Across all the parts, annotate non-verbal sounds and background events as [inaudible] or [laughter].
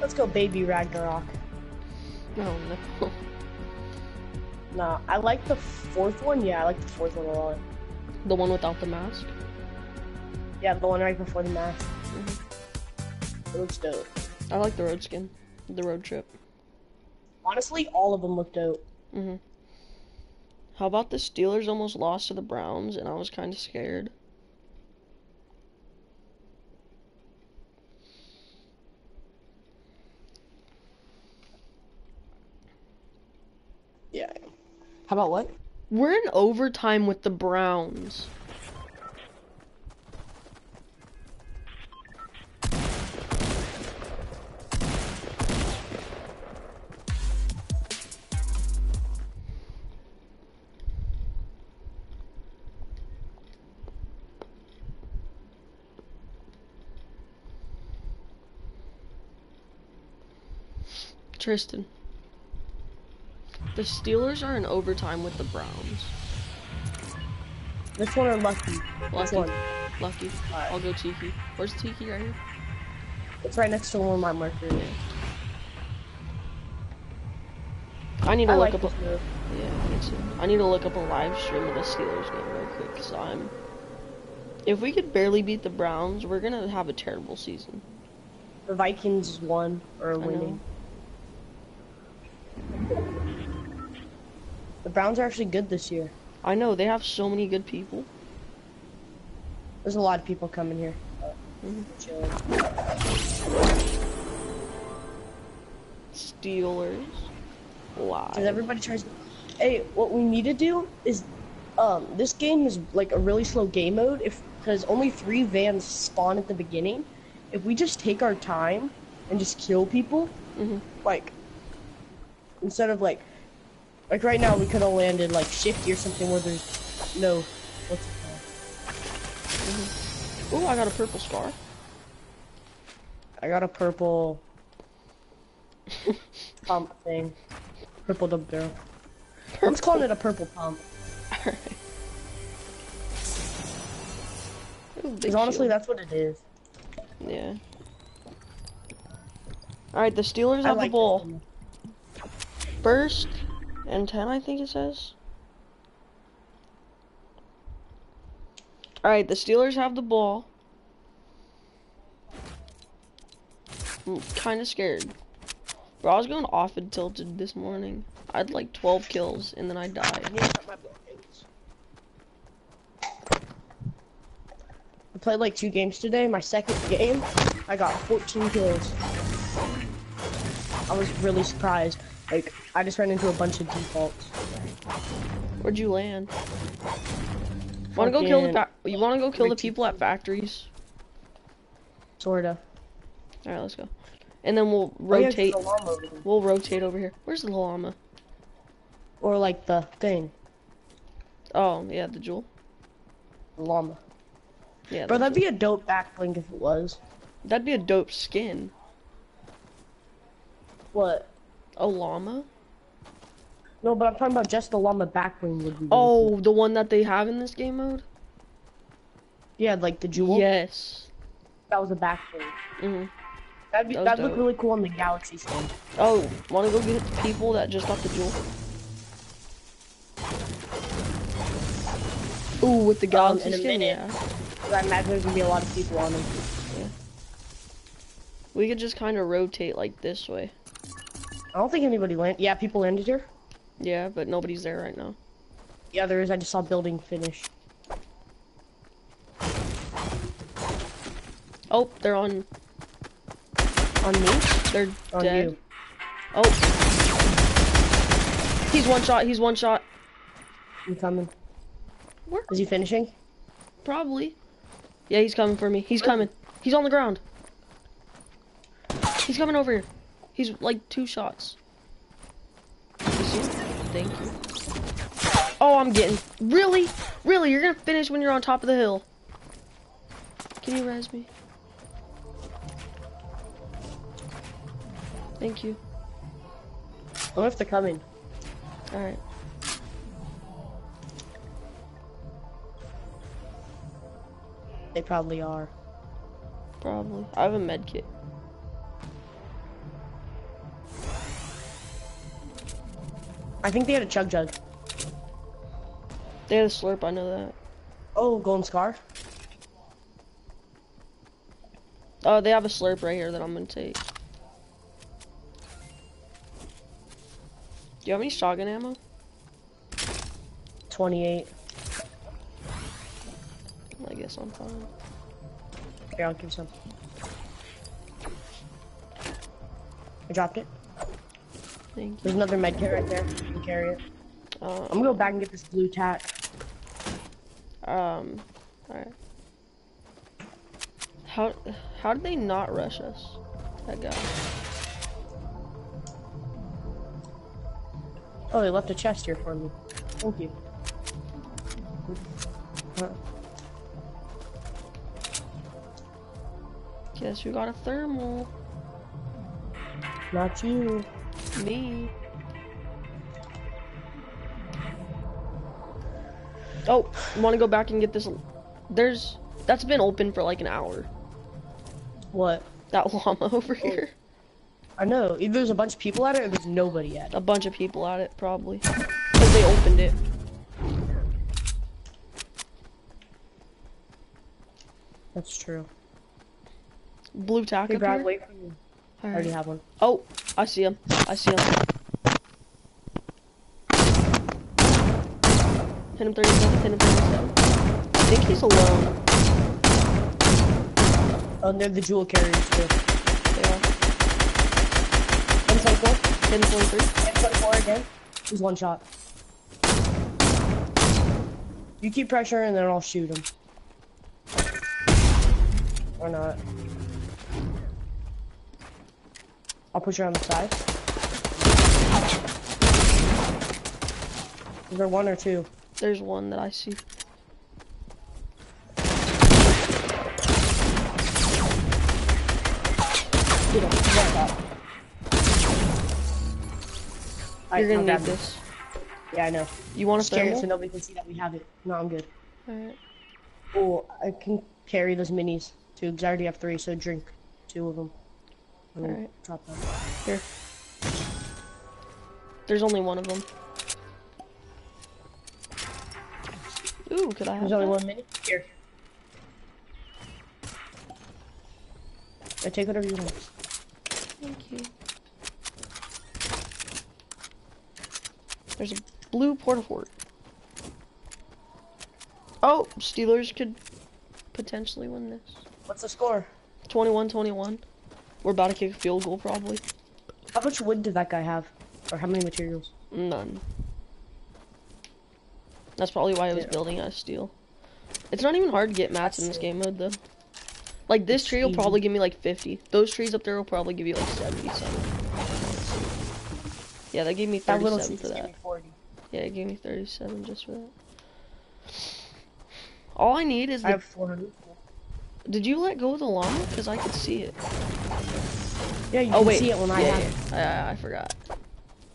Let's go, baby Ragnarok. No, no. Nah, I like the fourth one. Yeah, I like the fourth one a lot. The one without the mask. Yeah, the one right before the mask. Mhm. It looks dope. I like the road skin. The road trip. Honestly, all of them look dope. hmm How about the Steelers almost lost to the Browns, and I was kind of scared. Yeah. How about what? We're in overtime with the Browns. Tristan. The Steelers are in overtime with the Browns. This one or Lucky? Lucky. one. Lucky. Alright. I'll go Tiki. Where's Tiki right here? It's right next to one of my markers. I need to I look like up. move. A, yeah, me too. I need to look up a live stream of the Steelers game real quick. Cause I'm. If we could barely beat the Browns, we're gonna have a terrible season. The Vikings won or are winning. The Browns are actually good this year. I know they have so many good people. There's a lot of people coming here. Steelers. Live. Because everybody tries to. Hey, what we need to do is, um, this game is like a really slow game mode. If because only three vans spawn at the beginning. If we just take our time and just kill people, Mhm. like instead of like, like right now we could have landed like shifty or something where there's no. What's it called? Oh, I got a purple scar. I got a purple [laughs] pump thing. Purple dub girl. I'm just calling it a purple pump. [laughs] Alright. Because honestly, shield. that's what it is. Yeah. Alright, the Steelers I have like the ball. First and 10, I think it says. Alright, the Steelers have the ball. I'm kind of scared. Bro, I was going off and tilted this morning. I had like 12 kills and then I died. I played like two games today. My second game, I got 14 kills. I was really surprised. Like, I just ran into a bunch of defaults. Where'd you land? Wanna go kill the You wanna go kill the people at factories? Sorta. Alright, let's go. And then we'll Oh, yeah, rotate. over there. We'll rotate over here. Where's the llama? Or like the thing. Oh, yeah, the jewel. The llama. Yeah, Bro, that'd be a dope back bling if it was. That'd be a dope skin. What? A llama? No, but I'm talking about just the llama back bling would be. Oh, the one that they have in this game mode? Yeah, like the jewel. Yes. That was a back bling. hmm That'd be That that'd look really cool on the galaxy skin. Oh, wanna go get people that just got the jewel? Ooh, with the Um, galaxy in a skin, minute. yeah. I imagine there's gonna be a lot of people on them. Yeah. We could just kind of rotate like this way. I don't think anybody landed. Yeah, people landed here. Yeah, but nobody's there right now. Yeah, there is. I just saw building finish. Oh, they're on. On me? They're On dead. you. Oh. He's one shot. He's one shot. I'm coming. Where? Is he finishing? Probably. Yeah, he's coming for me. He's coming. He's on the ground. He's coming over here. He's like two shots. Thank you. Oh, I'm getting. Really? Really? You're gonna finish when you're on top of the hill? Can you res me? Thank you. Oh, I wonder if they're coming. Alright. They probably are. Probably. I have a med kit. I think they had a chug jug. They had a slurp, I know that. Oh, golden scar. Oh, they have a slurp right here that I'm gonna take. Do you have any shotgun ammo? 28. I guess I'm fine. Here, I'll give some. I dropped it. Thank you. There's another med kit right there. You can carry it. Uh, I'm gonna go back and get this blue tack. um, alright. How, how did they not rush us? That guy. Oh, they left a chest here for me. Thank you. Huh. Guess we got a thermal. Not you. Me. Oh, want to go back and get this? There's that's been open for like an hour. What? That llama [laughs] over oh. here. I know. Either there's a bunch of people at it or there's nobody at it. A bunch of people at it probably because they opened it. That's true. Blue tack Hey, Brad, wait for me. I already have one. Oh, I see him. I see him. Hit him 37, hit him 37. I think he's alone. Oh, and they're the jewel carriers too. Yeah. M24. Hit him 23. M24 again. He's one shot. You keep pressure and then I'll shoot him. Or not. I'll push her on the side. Is there one or two? There's one that I see. Get him. Get up. You're gonna need this. Yeah, I know. You want to carry it so nobody can see that we have it. No, I'm good. Alright. Oh, I can carry those minis too, because I already have three, so drink two of them. Alright. drop them. Here. There's only one of them. Ooh, could I have There's only that? one mini. Here. I take whatever you want. Thank you. There's a blue porta fort. Oh, Steelers could potentially win this. What's the score? 21-21. We're about to kick a field goal probably. How much wood did that guy have? Or how many materials? None. That's probably why I was Yeah. building out of steel. It's not even hard to get mats in this game mode though. Like this tree will probably give me like 50. Those trees up there will probably give you like 70 something. Yeah, that gave me That little 37 tree for gave that. me 40. Yeah, it gave me 37 just for that. All I need is I the... have 400. Did you let go of the llama? Because I could see it. Yeah, you Oh, can wait. see it when I yeah, have it. yeah. I, forgot.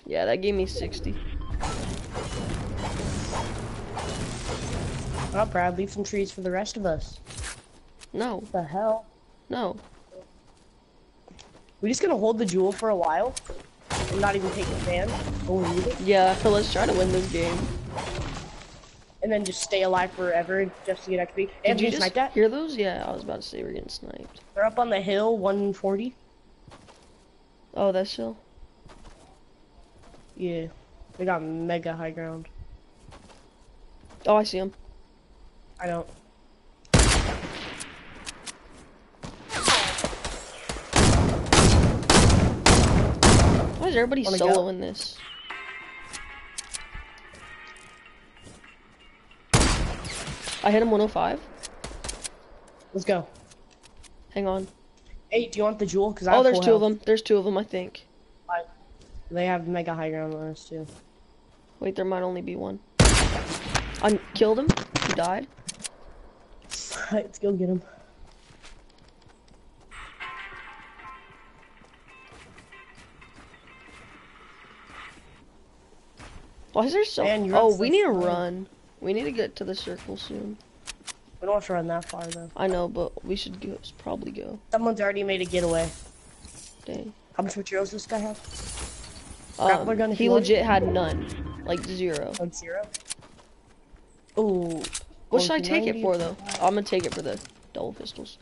Yeah, that gave me 60. Oh, Brad, leave some trees for the rest of us. No, What the hell? no. We just gonna hold the jewel for a while? And not even take the fan oh, when we? Yeah, so let's try to win this game. And then just stay alive forever just to get XP? Did And you just snipe that? hear those? Yeah, I was about to say we're getting sniped. They're up on the hill, 140. Oh, that's chill. Yeah. They got mega high ground. Oh, I see him. I don't. Why is everybody Wanna go? soloing this? I hit him 105. Let's go. Hang on. Hey, do you want the jewel? Cause I Oh, there's two of them. There's two of them, I think. They have mega high ground on us too. Wait, there might only be one. I killed him. He died. Alright, [laughs] let's go get him. Why is there so? Man, oh, we need to run. We need to get to the circle soon. We don't have to run that far though. I know, but we should go. Probably go. Someone's already made a getaway. Dang. How much materials does this guy have? Um, he legit had none. Like zero. Like zero. Ooh. What should I take it for though? I'm gonna take it for the double pistols.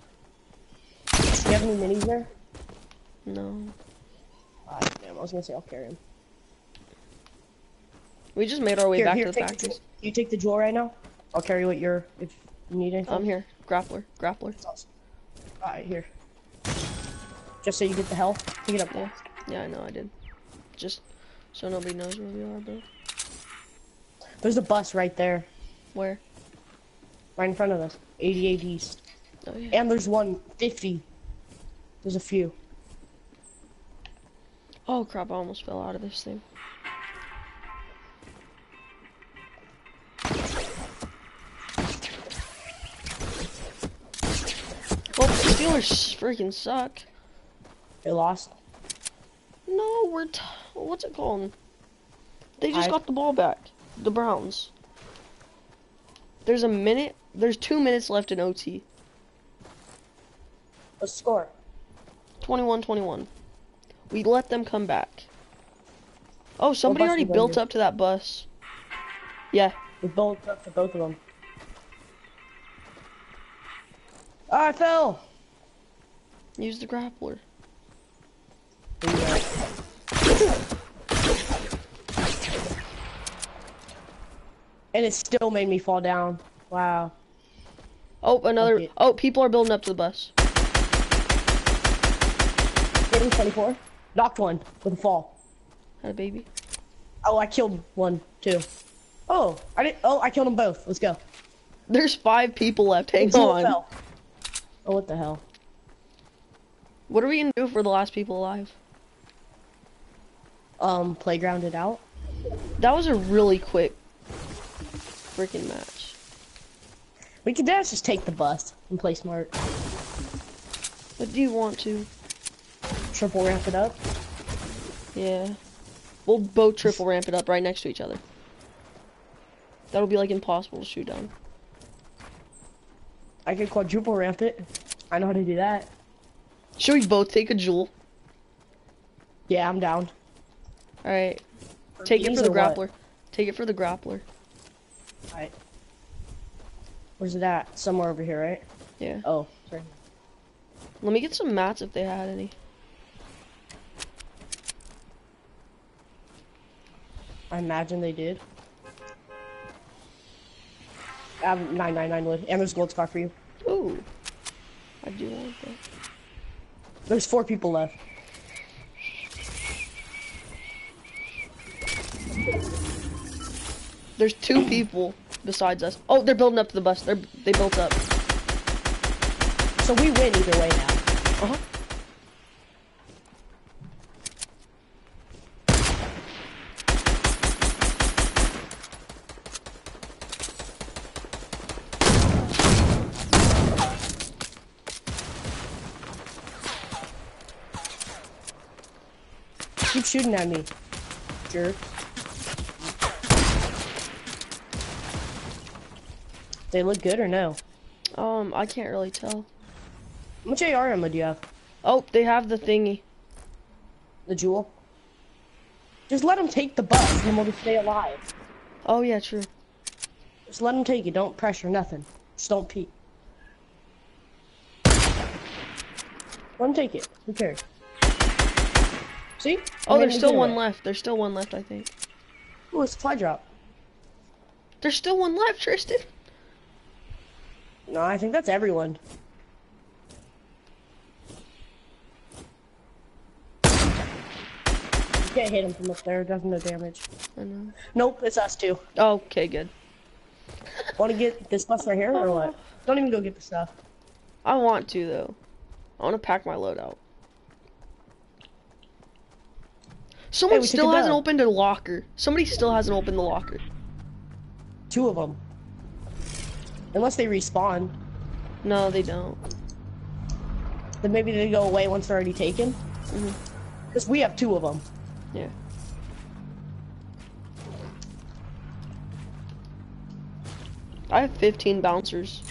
Do you have any minis there? No. Ah, damn, I was gonna say I'll carry him. We just made our way Here, back here, to the take the factories. jewel. You take the jewel right now. I'll carry what you're if you need anything. I'm here. Grappler. Grappler. Awesome. Alright, here. Just so you get the health. Pick it up there. Yeah, I know I did. Just so nobody knows where we are, bro. There's a bus right there, Where? right in front of us. 88 East. Oh yeah. And there's one 50. There's a few. Oh crap! I almost fell out of this thing. Steelers freaking suck. They lost. No, we're t- what's it called? They just I- got the ball back. The Browns. There's a minute. There's two minutes left in OT. Let's score. 21-21. We let them come back. Oh, somebody already built up to that bus. Yeah, We both up for both of them. I fell. Use the grappler. And it still made me fall down. Wow. Oh, another. Okay. Oh, people are building up to the bus. Getting 24. Knocked one with a fall. Had a baby. Oh, I killed one too. Oh, I didn't. Oh, I killed them both. Let's go. There's five people left. Hang on. fell. Oh, what the hell? What are we gonna do for the last people alive? Um, playground it out. That was a really quick freaking match. We could just just take the bus and play smart. But do you want to? Triple ramp it up. Yeah. We'll both triple ramp it up right next to each other. That'll be like impossible to shoot down. I could quadruple ramp it. I know how to do that. Should we both take a jewel? Yeah, I'm down. Alright. Take it for the or what? grappler. Take it for the grappler. Alright. Where's it at? Somewhere over here, right? Yeah. Oh, sorry. Let me get some mats if they had any. I imagine they did. I have 999 wood, and there's gold scar for you. Ooh. I do want that. There's four people left. There's two people besides us. Oh, they're building up to the bus. They're they built up. So we win either way now. Uh huh. Shooting at me, jerk. They look good or no? Um, I can't really tell. Much AR ammo do you have? Oh, they have the thingy. The jewel? Just let them take the bus and we'll just stay alive. Oh yeah, true. Just let them take it. Don't pressure nothing. Just don't peek. Let them take it. Who cares? See? Oh, there's still one left. There's still one left, I think. Ooh, it's a supply drop. There's still one left, Tristan. No, I think that's everyone. You can't hit him from up there. It does no damage. I know. Nope, it's us too. Oh, okay, good. [laughs] Want to get this bus right here or what? Don't even go get the stuff. I want to though. I want to pack my load out. Someone took still hasn't opened a locker. Somebody still hasn't opened the locker. Two of them. Unless they respawn. No, they don't. Then maybe they go away once they're already taken. Mhm. Because we have two of them. Yeah. I have 15 bouncers.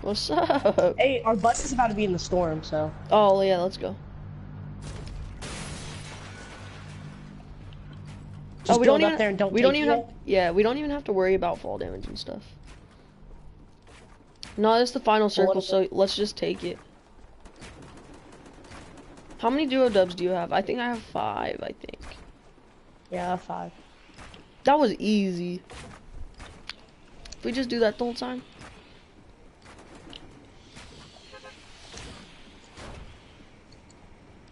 What's up? Hey, our bus is about to be in the storm, so. Oh, yeah, let's go. Oh, just oh, we don't up even. there and don't we don't even have. Yeah, we don't even have to worry about fall damage and stuff. No, that's the final circle, so let's just take it. How many duo dubs do you have? I think I have five. I think Yeah, five. that was easy. If we just do that the whole time.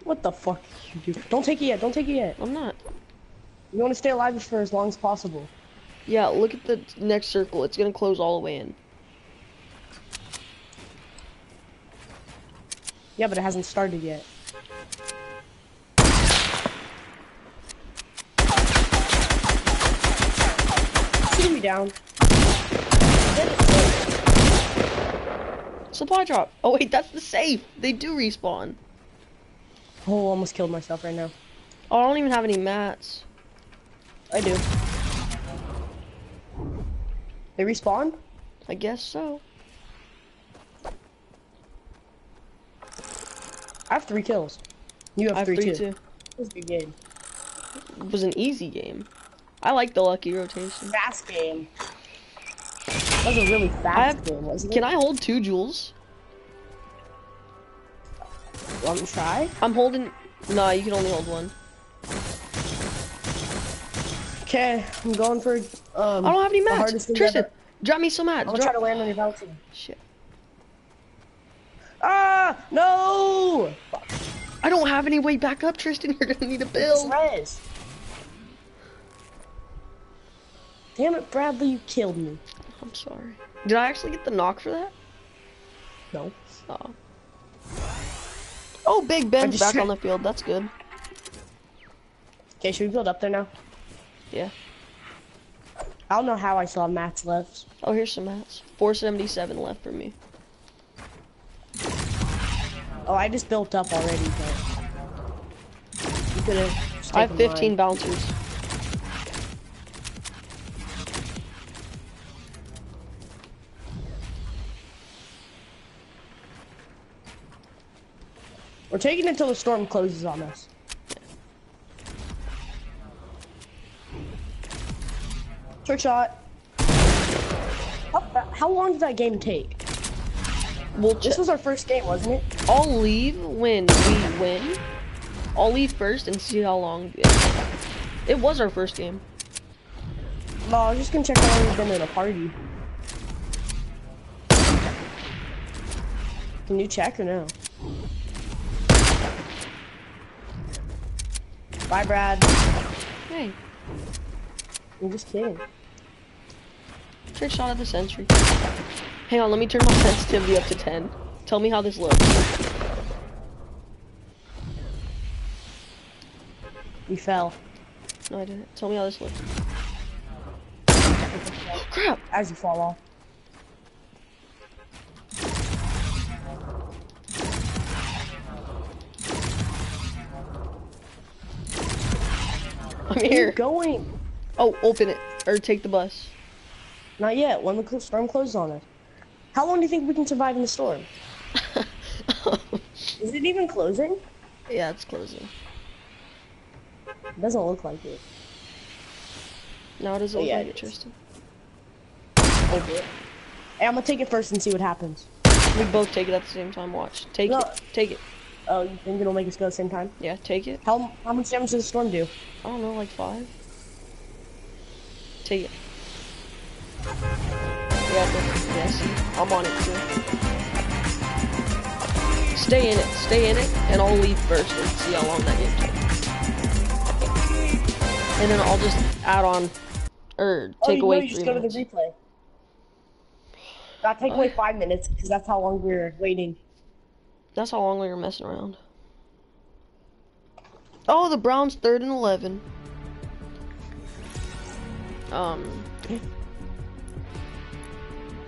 What the fuck you do? Don't take it yet. Don't take it yet. I'm not. You want to stay alive for as long as possible. Yeah, look at the next circle. It's gonna close all the way in. Yeah, but it hasn't started yet. Shoot me down. Supply drop. Oh wait, that's the safe. They do respawn. Oh, almost killed myself right now. Oh, I don't even have any mats. I do. They respawn? I guess so. I have three kills. You have, I have three, three too. too. This is a good game. It was an easy game. I like the lucky rotation. Fast game. That was a really fast have- game, wasn't Can it? I hold two jewels? Want to try? I'm holding. Nah, you can only hold one. Okay, I'm going for um. I don't have any mats. hardest thing Tristan, ever. drop me some mats. I'm gonna try to land on your bounty. Shit. Ah no! I don't have any way back up, Tristan. [laughs] You're gonna need a build. res. Damn it, Bradley, you killed me. I'm sorry. Did I actually get the knock for that? No. Oh. Oh, Big Ben's back on [laughs] the field. That's good. Okay, should we build up there now? Yeah. I don't know how I saw mats left. Oh, here's some mats. 477 left for me. Oh, I just built up already, but you could have. I have 15 bouncers. We're taking it until the storm closes on us. Trick shot. How, how long did that game take? We'll This was our first game, wasn't it? I'll leave when we win. I'll leave first and see how long. It, it was our first game. No, I was just gonna check how long we've been in a party. Can you check or no? Bye, Brad. Hey, I'm just kidding. Trick shot of the century. Hang on, let me turn my sensitivity up to 10. Tell me how this looks. We fell. No, I didn't. Tell me how this looks. Oh, crap! As you fall off. I'm Where here. going? Oh, open it. Or take the bus. Not yet. When the storm closes on us. How long do you think we can survive in the storm? [laughs] Is it even closing? yeah, it's closing. It doesn't look like it. Now does it Oh, look yeah, like it it, is. Tristan? Oh, Over it. Hey, I'm gonna take it first and see what happens. We both take it at the same time. Watch. Take No. it. Take it. Oh, you think it'll make us go at the same time? Yeah, take it. How how much damage does the storm do? I don't know, like five. Take it. Yeah, see, I'm on it too. Stay in it, stay in it, and I'll leave first and see how long that game takes. And then I'll just add on, or oh, take you away know, you just go to the replay. That take away Oh. five minutes because that's how long we were waiting. That's how long we were messing around. Oh, the Browns third and eleven. Um, [laughs]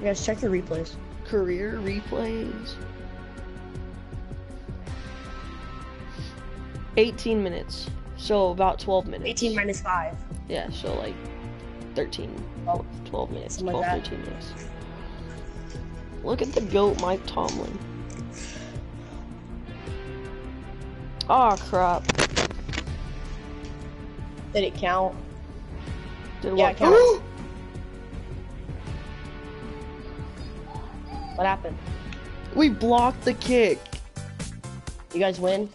Guys check the replays. career replays. 18 minutes. So about 12 minutes. 18 minus five. Yeah, so like 13, Oh, 12 minutes, something 12, like that. 13 minutes. Look at the GOAT Mike Tomlin. Aw, crap. Did it count? Did Yeah, what? it counts. [gasps] [laughs] What happened? we blocked the kick. You guys win?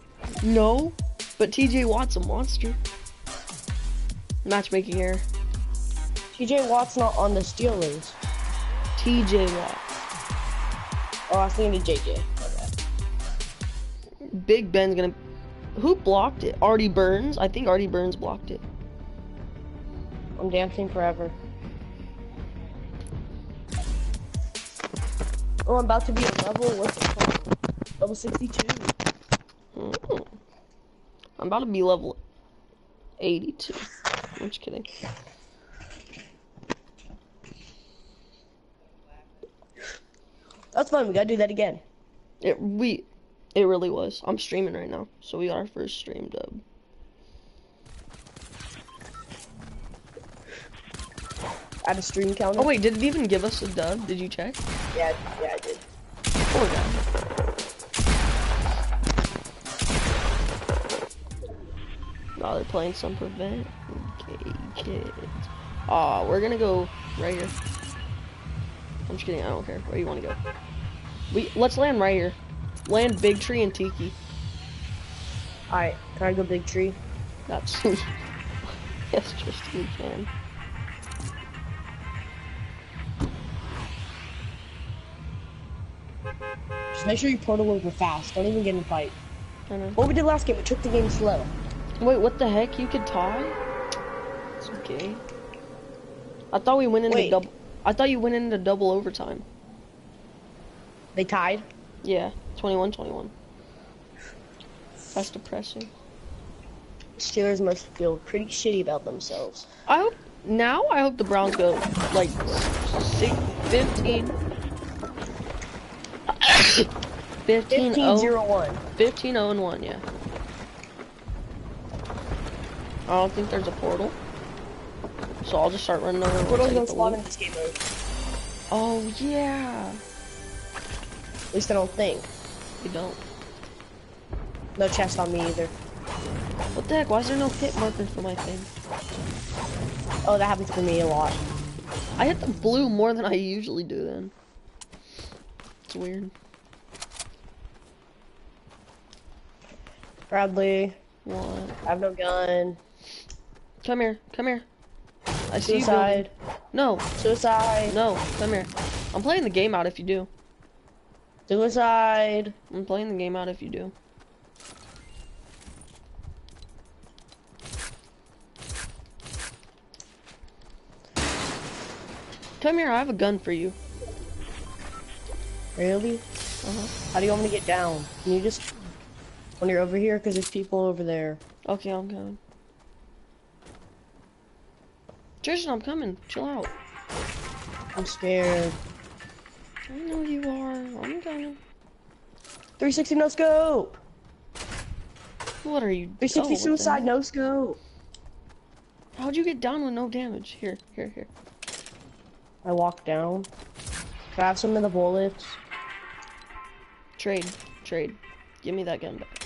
No, but TJ Watt's a monster. Matchmaking error. TJ Watt's not on the Steelers. TJ Watt. Oh, I was thinking JJ. Okay. Big Ben's gonna. Who blocked it? Artie Burns. I think Artie Burns blocked it. I'm dancing forever. Oh, I'm about to be a level. What's it called? Level 62. Mm. I'm about to be level 82. I'm just kidding. That's fun. We gotta do that again. It we, it really was. I'm streaming right now, so we got our first stream dub. Add a stream counter. Oh wait, did it even give us a dub? Did you check? Yeah, yeah, I did. Poor guy. Oh, they're playing some prevent. Okay, kids. Aw, we're gonna go right here. I'm just kidding. I don't care. Where you want to go? We let's land right here. Land Big Tree and Tiki. Alright, can I go big tree? That's [laughs] yes, just we can. Just make sure you portal over fast. Don't even get in a fight. I know. What we did last game, we took the game slow. Wait, what the heck? You could tie? It's okay. I thought we went into Wait. double. I thought you went into double overtime. They tied. Yeah, 21-21. That's depressing. Steelers must feel pretty shitty about themselves. I hope now. I hope the Browns go like six, 15. 15 15 0 0 1. 15 0 and 1, yeah. I don't think there's a portal. So I'll just start running over. Portal's gonna spawn in this game mode. Oh yeah. At least I don't think. You don't. No chest on me either. What the heck? Why is there no hit marker for my thing? Oh, that happens to me a lot. I hit the blue more than I usually do then. Weird. Bradley, What? I have no gun. Come here. Come here. I see you. Suicide. building. No. Suicide. No. Come here. I'm playing the game out if you do. Suicide. I'm playing the game out if you do. Come here, I have a gun for you. Really? Uh-huh. How do you want me to get down? Can you just... When you're over here? Because there's people over there. Okay, I'm coming. Tristan, I'm coming. Chill out. I'm scared. I know you are. I'm coming. 360 no scope! What are you? 360 oh, suicide no scope! How'd you get down with no damage? Here, here, here. I walk down. Can I have some of the bullets? Trade, trade. Give me that gun back.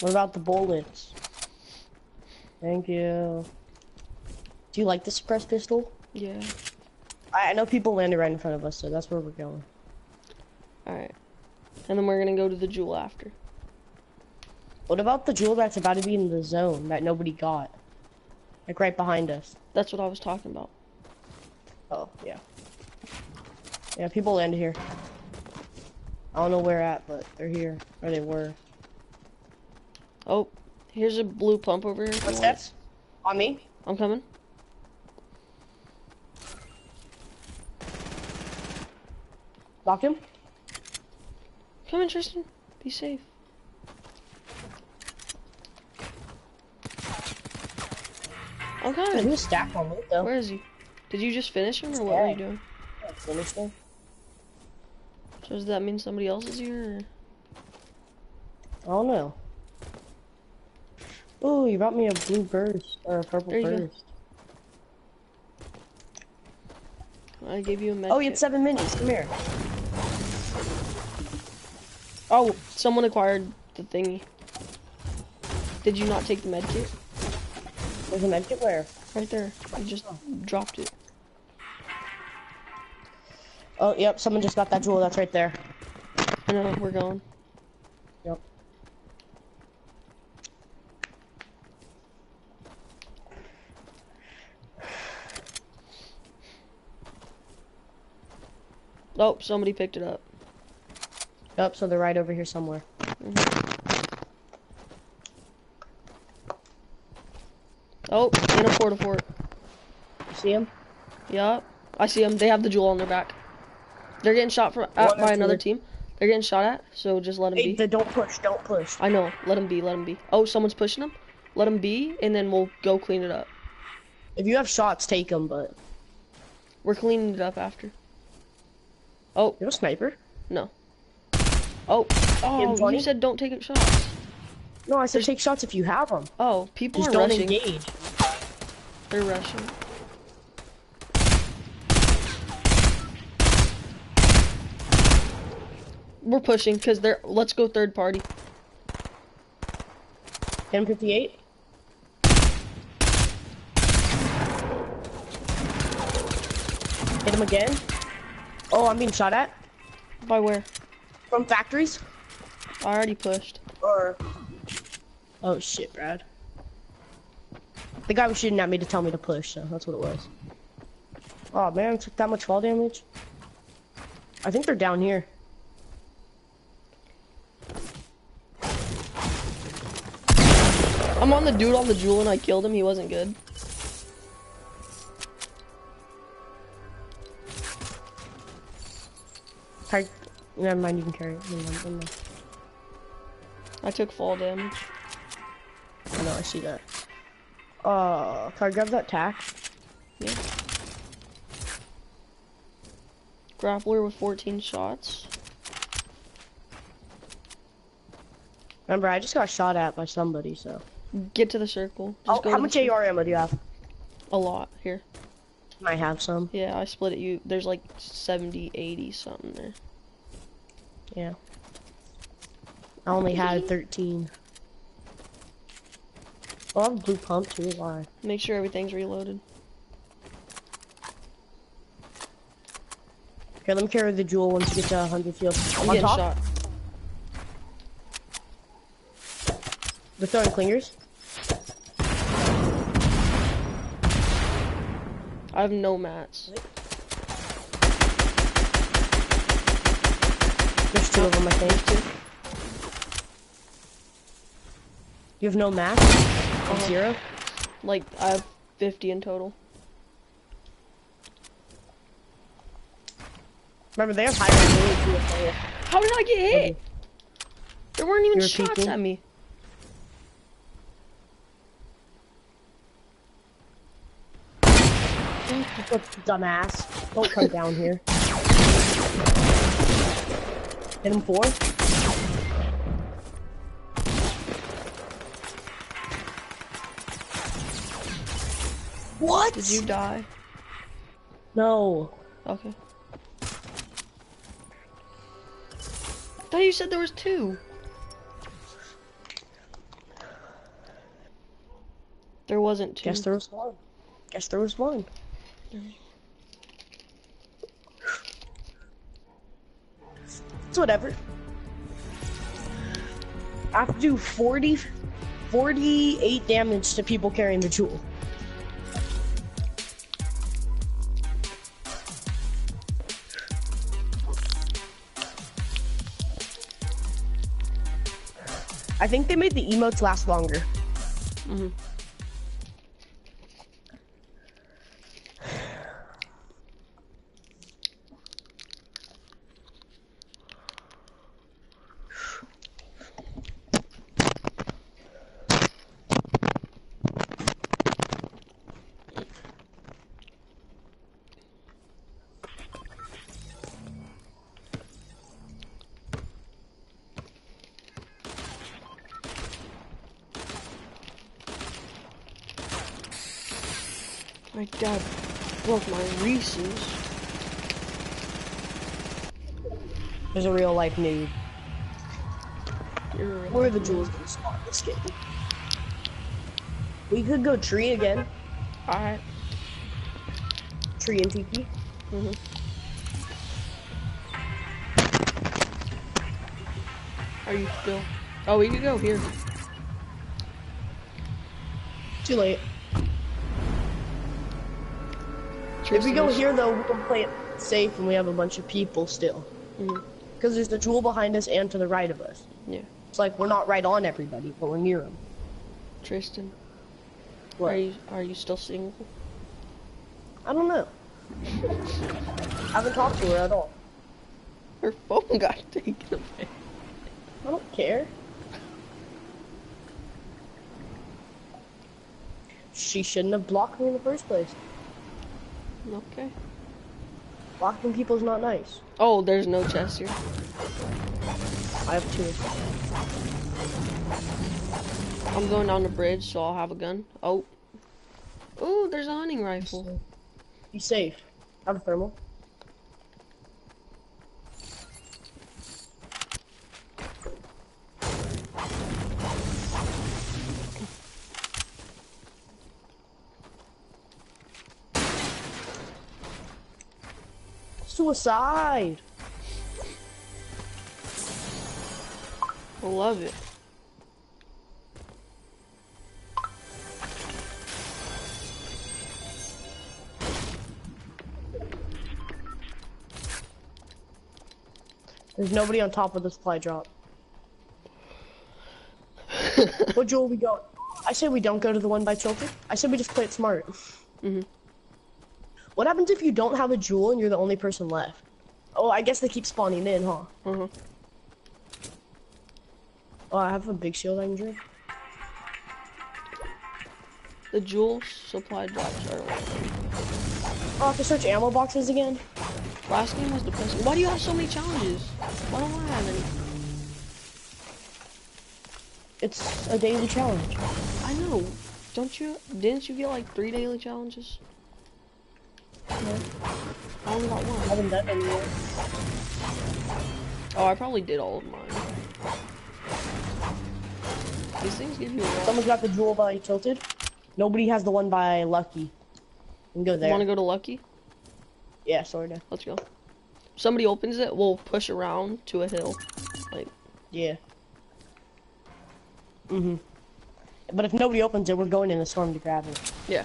What about the bullets? Thank you. Do you like the suppressed pistol? Yeah. I, I know people landed right in front of us, so that's where we're going. Alright. And then we're gonna go to the jewel after. What about the jewel that's about to be in the zone that nobody got? Like right behind us. That's what I was talking about. Oh, yeah. Yeah, people landed here. I don't know where at, but they're here. Or they were. Oh, here's a blue pump over here. What's that? On me? I'm coming. Locked him? Come in, Tristan. Be safe. I'm There's coming. no stack on me, though. Where is he? Did you just finish him, or what were you doing? Finish them. So does that mean somebody else is here? I don't know. Oh, you brought me a blue burst or a purple go. burst. I gave you a med. Oh, you had seven minis. Come here. Oh, someone acquired the thingy. Did you not take the med kit? There's a medkit where? Right there. I just dropped it. Oh, yep, someone just got that jewel. That's right there. I know, we're going. Yep. Oh, somebody picked it up. Yep, so they're right over here somewhere. Mm-hmm. Oh, in a porta fort. See him? Yup. I see them. They have the jewel on their back. They're getting shot from uh, or by another team. They're getting shot at, so just let them Hey, be. don't push, don't push. I know. Let them be. Let them be. Oh, someone's pushing them. Let them be, and then we'll go clean it up. If you have shots, take them, but... We're cleaning it up after. Oh, You're a sniper? no. Oh, oh, M20? you said don't take shots. No, I said take shots if you have them. Oh, people Just are don't rushing. engage. They're rushing. We're pushing because they're. Let's go third party. M58? Hit him again. Oh, I'm being shot at. By where? From factories? I already pushed. Or... Oh shit, Brad. The guy was shooting at me to tell me to push, so that's what it was. Oh man, took that much fall damage. I think they're down here. I'm on the dude on the jewel and I killed him. He wasn't good. Try... Never mind, you can carry it. Never mind, never mind. I took fall damage. I know, I see that. Uh, can I grab that tack? Yeah. Grappler with 14 shots. Remember, I just got shot at by somebody, so. Get to the circle. Just Oh, go how much AR ammo do you have? A lot here. I have some. Yeah, I split it. You there's like 70, 80 something there. Yeah. I only had 13. Oh, I have a blue pump too. Why? Make sure everything's reloaded. Here, let me carry the jewel once you get to 100 field. I'm On getting top, shot. They're throwing clingers. I have no mats. There's two of them, I think. You have no mats? Uh-huh. Zero? Like I have 50 in total. Remember, they have higher ability to. How did I get hit? There weren't even You were shots peeking? at me. Dumbass. Don't come down here. Hit him four. What? Did you die? No. Okay. I thought you said there was two. There wasn't two. Guess there was one. Guess there was one. It's whatever. I have to do 40, 48 damage to people carrying the jewel. I think they made the emotes last longer. Mhm. My dad broke Reese's. There's a real life noob. Where are the jewels gonna spawn this game? We could go tree again. Alright. Tree and tiki. Mm-hmm. Are you still? Oh, we could go here. Too late. If we go here though, we can play it safe and we have a bunch of people still. Mhm. Because there's the jewel behind us and to the right of us. Yeah. It's like we're not right on everybody, but we're near them. Tristan, What? are you are you still single? I don't know. I haven't talked to her at all. Her phone got [laughs] taken away. I don't care. She shouldn't have blocked me in the first place. Okay. Blocking people's not nice. Oh, there's no chest here. I have two. I'm going down the bridge, so I'll have a gun. Oh. Ooh, there's a hunting rifle. Be safe. I have a thermal. Suicide! I love it. There's nobody on top of the supply drop. [laughs] what jewel we go? I say we don't go to the one by Tilted. I said we just play it smart. Mhm. What happens if you don't have a jewel and you're the only person left? Oh, I guess they keep spawning in, huh? Uh-huh. Oh, I have a big shield I can drink. The jewel supply drops are Oh, I have to search ammo boxes again. last game was depressing. Why do you have so many challenges? Why don't I have any? It's a daily challenge. I know. Don't you didn't you get like three daily challenges? No, I only got I one. haven't done any yet. Oh, I probably did all of mine. These things give you a lot. Someone's got the jewel by Tilted. Nobody has the one by Lucky. We can go there. Want to go to Lucky? Yeah, sorta. Let's go. Somebody opens it, we'll push around to a hill. Like, Yeah. Mhm. But if nobody opens it, we're going in the storm to grab it. yeah.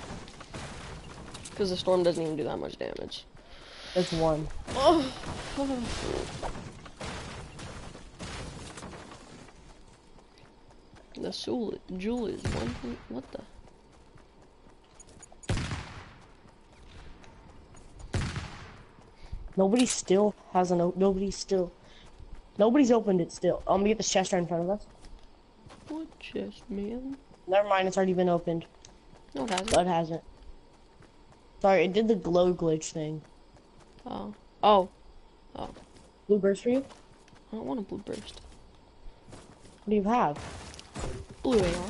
Because the storm doesn't even do that much damage. It's one. Oh. [sighs] The Sul jewel is one. What the? Nobody still has an. Nobody still. Nobody's opened it still. I'm gonna get this chest right in front of us. What chest, man? Never mind, it's already been opened. No, it hasn't. No, it hasn't. Sorry, it did the glow glitch thing. Oh. Oh. Oh. Blue burst for you? I don't want a blue burst. What do you have? Blue AR.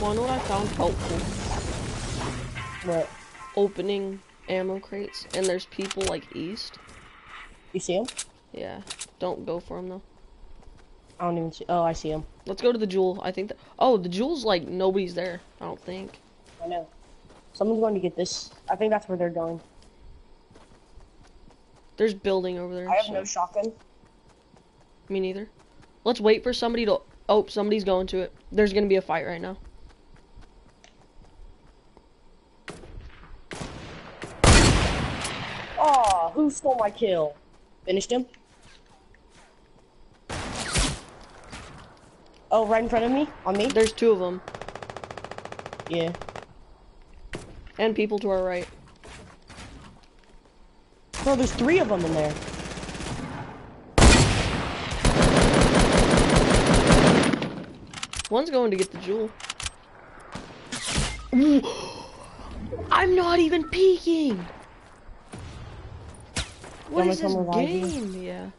Well, I know what I found oh, helpful? What? Opening ammo crates, and there's people like east. You see him? Yeah, don't go for them though. I don't even see. Oh, I see him. Let's go to the jewel. I think that. Oh, the jewel's like nobody's there. I don't think. I know. Someone's going to get this. I think that's where they're going. There's building over there. I have so- no shotgun. Me neither. Let's wait for somebody to. Oh, somebody's going to it. There's gonna be a fight right now. Oh, who stole my kill? Finished him. Oh, right in front of me? On me? There's two of them, Yeah. and people to our right. No, there's three of them in there. One's going to get the jewel. [gasps] Ooh. I'm not even peeking. What is this you? game? Yeah.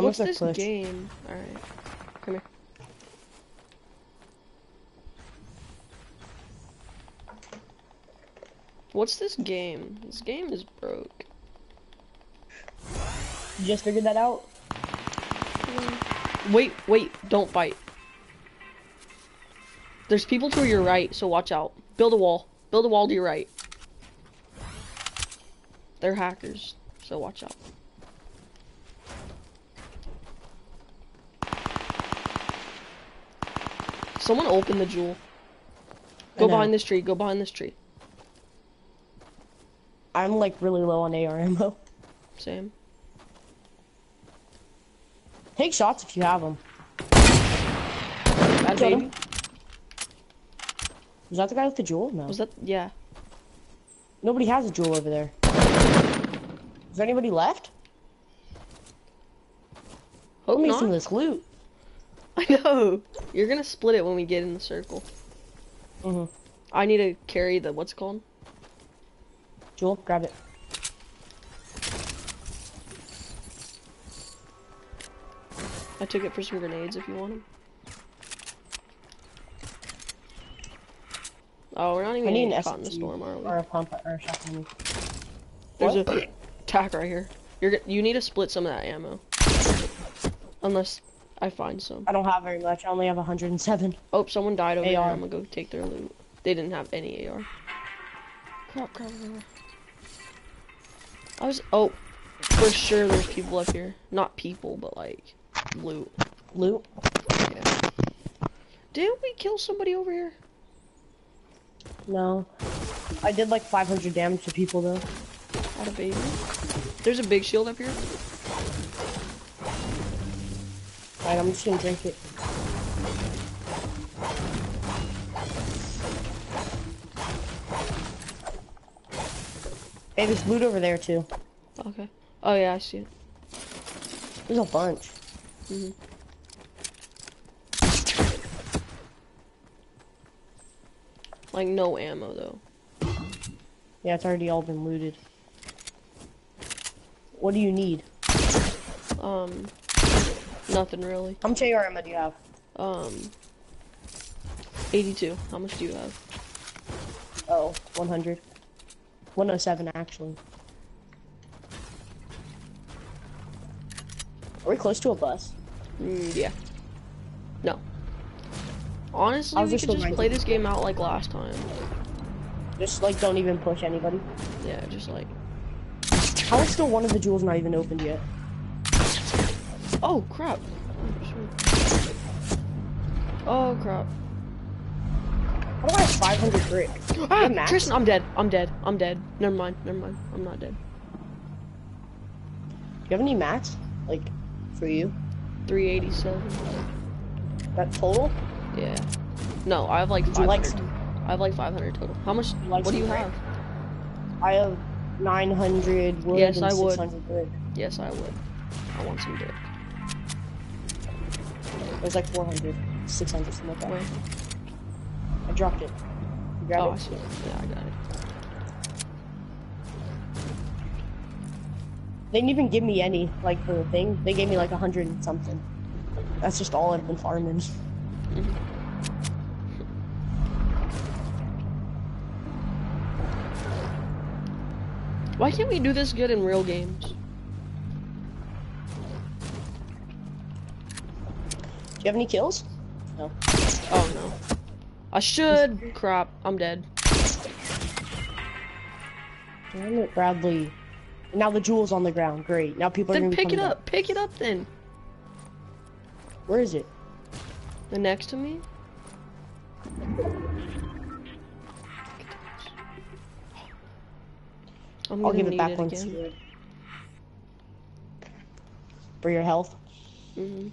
Someone's What's gonna this push. game? All right, come here. What's this game? This game is broke. You just figured that out? Mm. Wait, wait, don't fight. There's people to your right, so watch out. Build a wall. Build a wall to your right. They're hackers, so watch out. Someone open the jewel. Go behind this tree. Go behind this tree. I'm like really low on AR ammo. Same. Take shots if you have them. Bad Got him. baby. Is that the guy with the jewel? No. Was that? Yeah. Nobody has a jewel over there. Is there anybody left? Hope Give me not. some of this loot. [laughs] I know. You're gonna split it when we get in the circle. Mm-hmm. I need to carry the what's it called? Jewel, grab it. I took it for some grenades if you want them. Oh, we're not even I need an getting caught in the storm, are we? or a pump or a shotgun. There's What? a tack right here. You're you need to split some of that ammo. Unless I find some. I don't have very much. I only have 107. Oh, someone died over here. I'm gonna go take their loot. They didn't have any AR. Crap, crap, crap. I was. Oh, for sure there's people up here. Not people, but like loot. Loot. Yeah. Didn't we kill somebody over here? No. I did like 500 damage to people though. Out of baby. There's a big shield up here. Alright, I'm just gonna drink it. Hey, there's loot over there too. Okay. Oh yeah, I see it. There's a bunch. Mhm. Like no ammo though. Yeah, it's already all been looted. What do you need? Um, nothing really. How much AR ammo do you have? Um, 82. How much do you have? Oh, 100. 107 actually. Are we close to a bus? Mm, yeah. No. Honestly, we just could just play this game out like last time. Just like don't even push anybody. Yeah, just like. How is still one of the jewels not even opened yet? Oh crap. Oh. Crap. How do I have 500 brick? Ah, Max. Tristan, I'm dead. I'm dead. I'm dead. Never mind. Never mind. I'm not dead. Do you have any mats? Like, for you? 387. That total? Yeah. No, I have like Would like 500. some? I have like 500 total. How much? you like what do you have? I have 900 wood Yes, and I would. 600 brick. Yes, I would. I want some dick. It was like 400, 600, something like that. Where? I dropped it. You Oh, I see. Yeah, I got it. They didn't even give me any, like, for the thing. They gave me like 100 and something. That's just all I've been farming. Why can't we do this good in real games? You have any kills? No. Oh no. I should. Crap. I'm dead. Damn it, Bradley. Now the jewel's on the ground. Great. Now people are Then gonna be pick it up. Pick it up then. Where is it? The next to me. I'm I'll give it back it once. For your health. hmm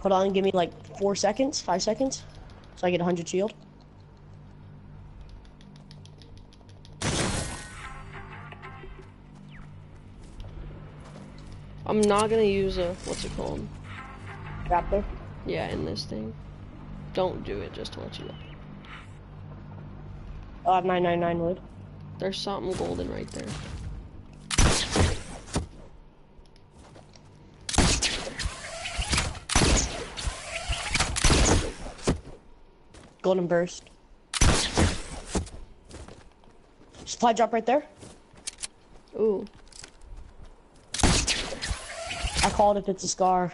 Hold on, give me like four seconds, five seconds, so I get 100 shield. I'm not gonna use a what's it called? Raptor. Yeah, in this thing. Don't do it just to let you know. Oh, have 999 wood. There's something golden right there. Golden burst. Supply drop right there. Ooh. I called if it's a scar.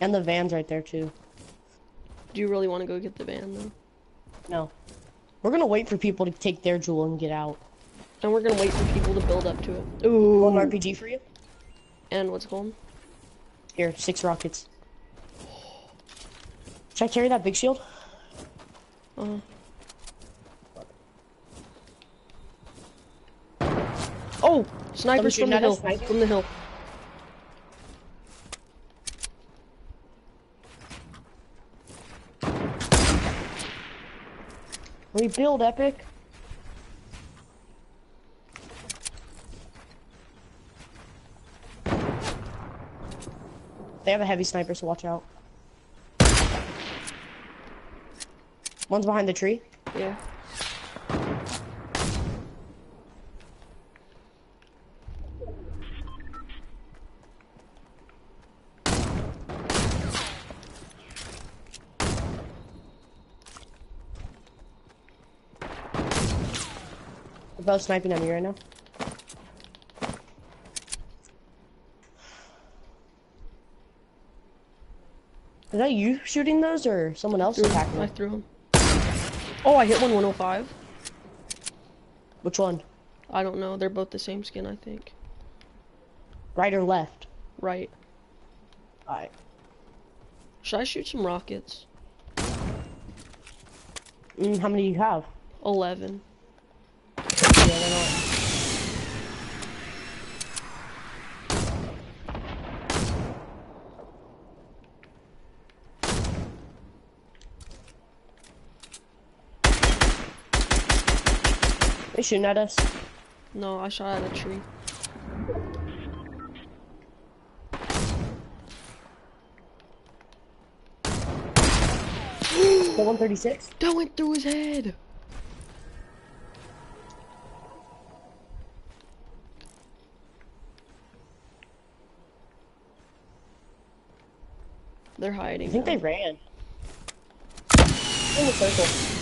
And the van's right there too. Do you really want to go get the van though? No. We're gonna wait for people to take their jewel and get out. And we're gonna wait for people to build up to it. Ooh. One RPG for you? And what's it called? Here, six rockets. Should I carry that big shield? Uh. Oh, snipers from the hill. us, snipers? From the hill. Rebuild, Epic. They have a heavy sniper, so watch out. One's behind the tree. Yeah. They're both sniping at me right now. Is that you shooting those or someone else Threw him. attacking I them? threw him. Oh, I hit one 105. Which one? I don't know. They're both the same skin, I think. Right or left? Right. Alright. Should I shoot some rockets? Mm, how many do you have? 11. Yeah, They shooting at us. No, I shot at a tree. [gasps] The 136. That went through his head. They're hiding. I think now. they ran. In the circle.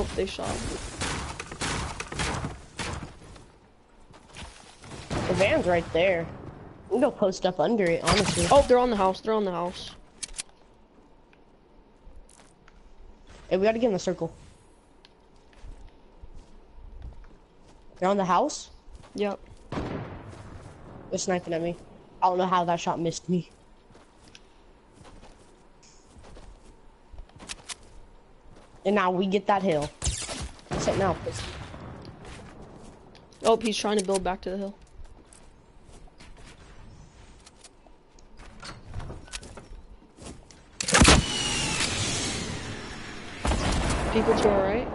Oh, they shot. The van's right there. We can go post up under it, honestly. Oh, they're on the house. They're on the house. Hey, we gotta get in the circle. They're on the house? Yep. They're sniping at me. I don't know how that shot missed me. And now we get that hill. Except now. Oh, he's trying to build back to the hill. People to our right.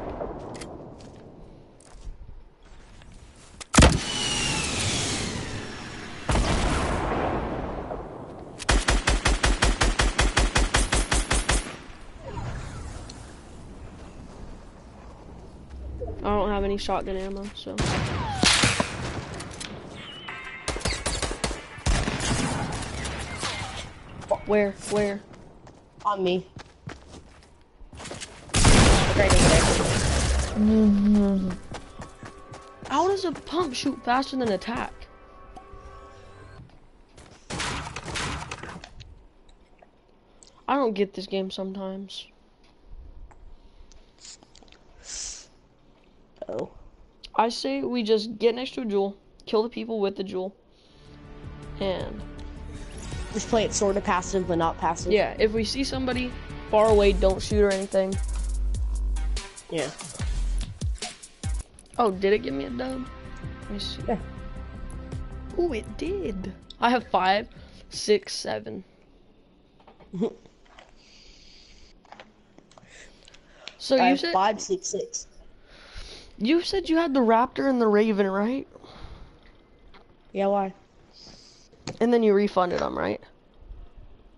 I don't have any shotgun ammo, so. Where? Where? On me. Right over there. [laughs] How does a pump shoot faster than attack? I don't get this game sometimes. Oh. I say we just get next to a jewel, kill the people with the jewel, and Just play it sort of passive, but not passive. yeah, if we see somebody far away, don't shoot or anything. Yeah. Oh, did it give me a dub? Let me see. Yeah. Ooh, it did. I have five, six, seven. [laughs] so I you have said five, six, six. You said you had the raptor and the raven, right? Yeah, why? And then you refunded them, right?